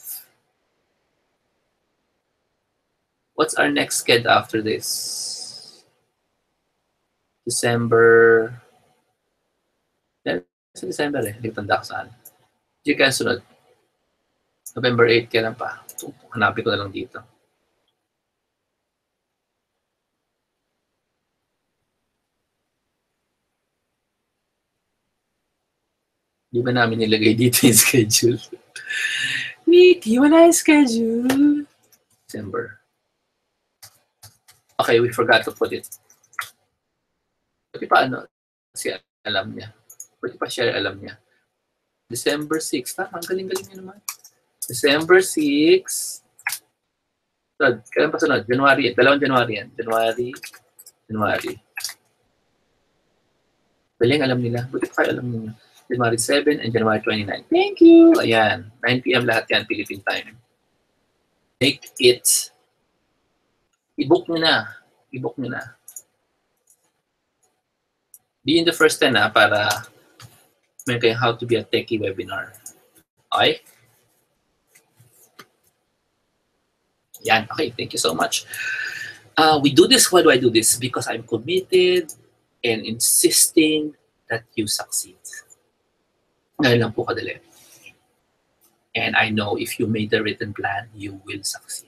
What's our next sked after this? December... Sa December eh. Hindi ko tanda ko saan. Hindi kaya sunod. November 8, kailan pa? Hanapin ko na lang dito. Di ba namin nilagay dito yung schedule? Nikki, wala yung schedule. December. Okay, we forgot to put it. Pati pa ano, kasi alam niya. Pati pa siya alam niya. December 6. Tama, ang galing-galing niya naman. December 6. Sunod. Kailan pa sunod? January. Dalawang January yan. January. January. Galing alam nila. Buti pa alam niyo. January 7 and January 29. Thank you! Ayan. 9 p.m. lahat yan, Philippine time. Make it. I-book nyo na. I-book nyo na. Be in the first 10 na para meron kayong how to be a techie webinar. Okay? Yan. Okay, thank you so much. Uh, we do this, why do I do this? Because I'm committed and insisting that you succeed. Ngayon lang po kadali. And I know if you made the written plan, you will succeed.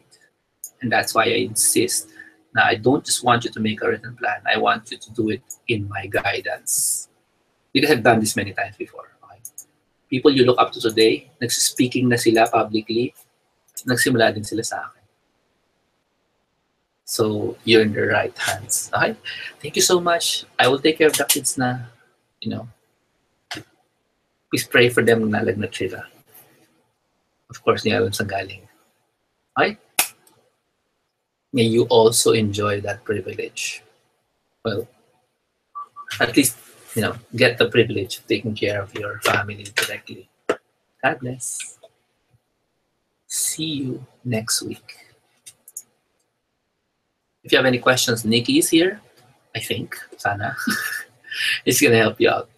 And that's why I insist. Now, I don't just want you to make a written plan. I want you to do it in my guidance. Because I've done this many times before. Okay? People you look up to today, nagsispeaking na sila publicly, nagsimula din sila sa akin. So, you're in the right hands. Okay? Thank you so much. I will take care of the kids na, you know, please pray for them na lagnat sila. Of course, alam sa galing. Okay? May you also enjoy that privilege. Well, at least, you know, get the privilege of taking care of your family directly. God bless. See you next week. If you have any questions, Nikki is here. I think. Sana. It's gonna help you out.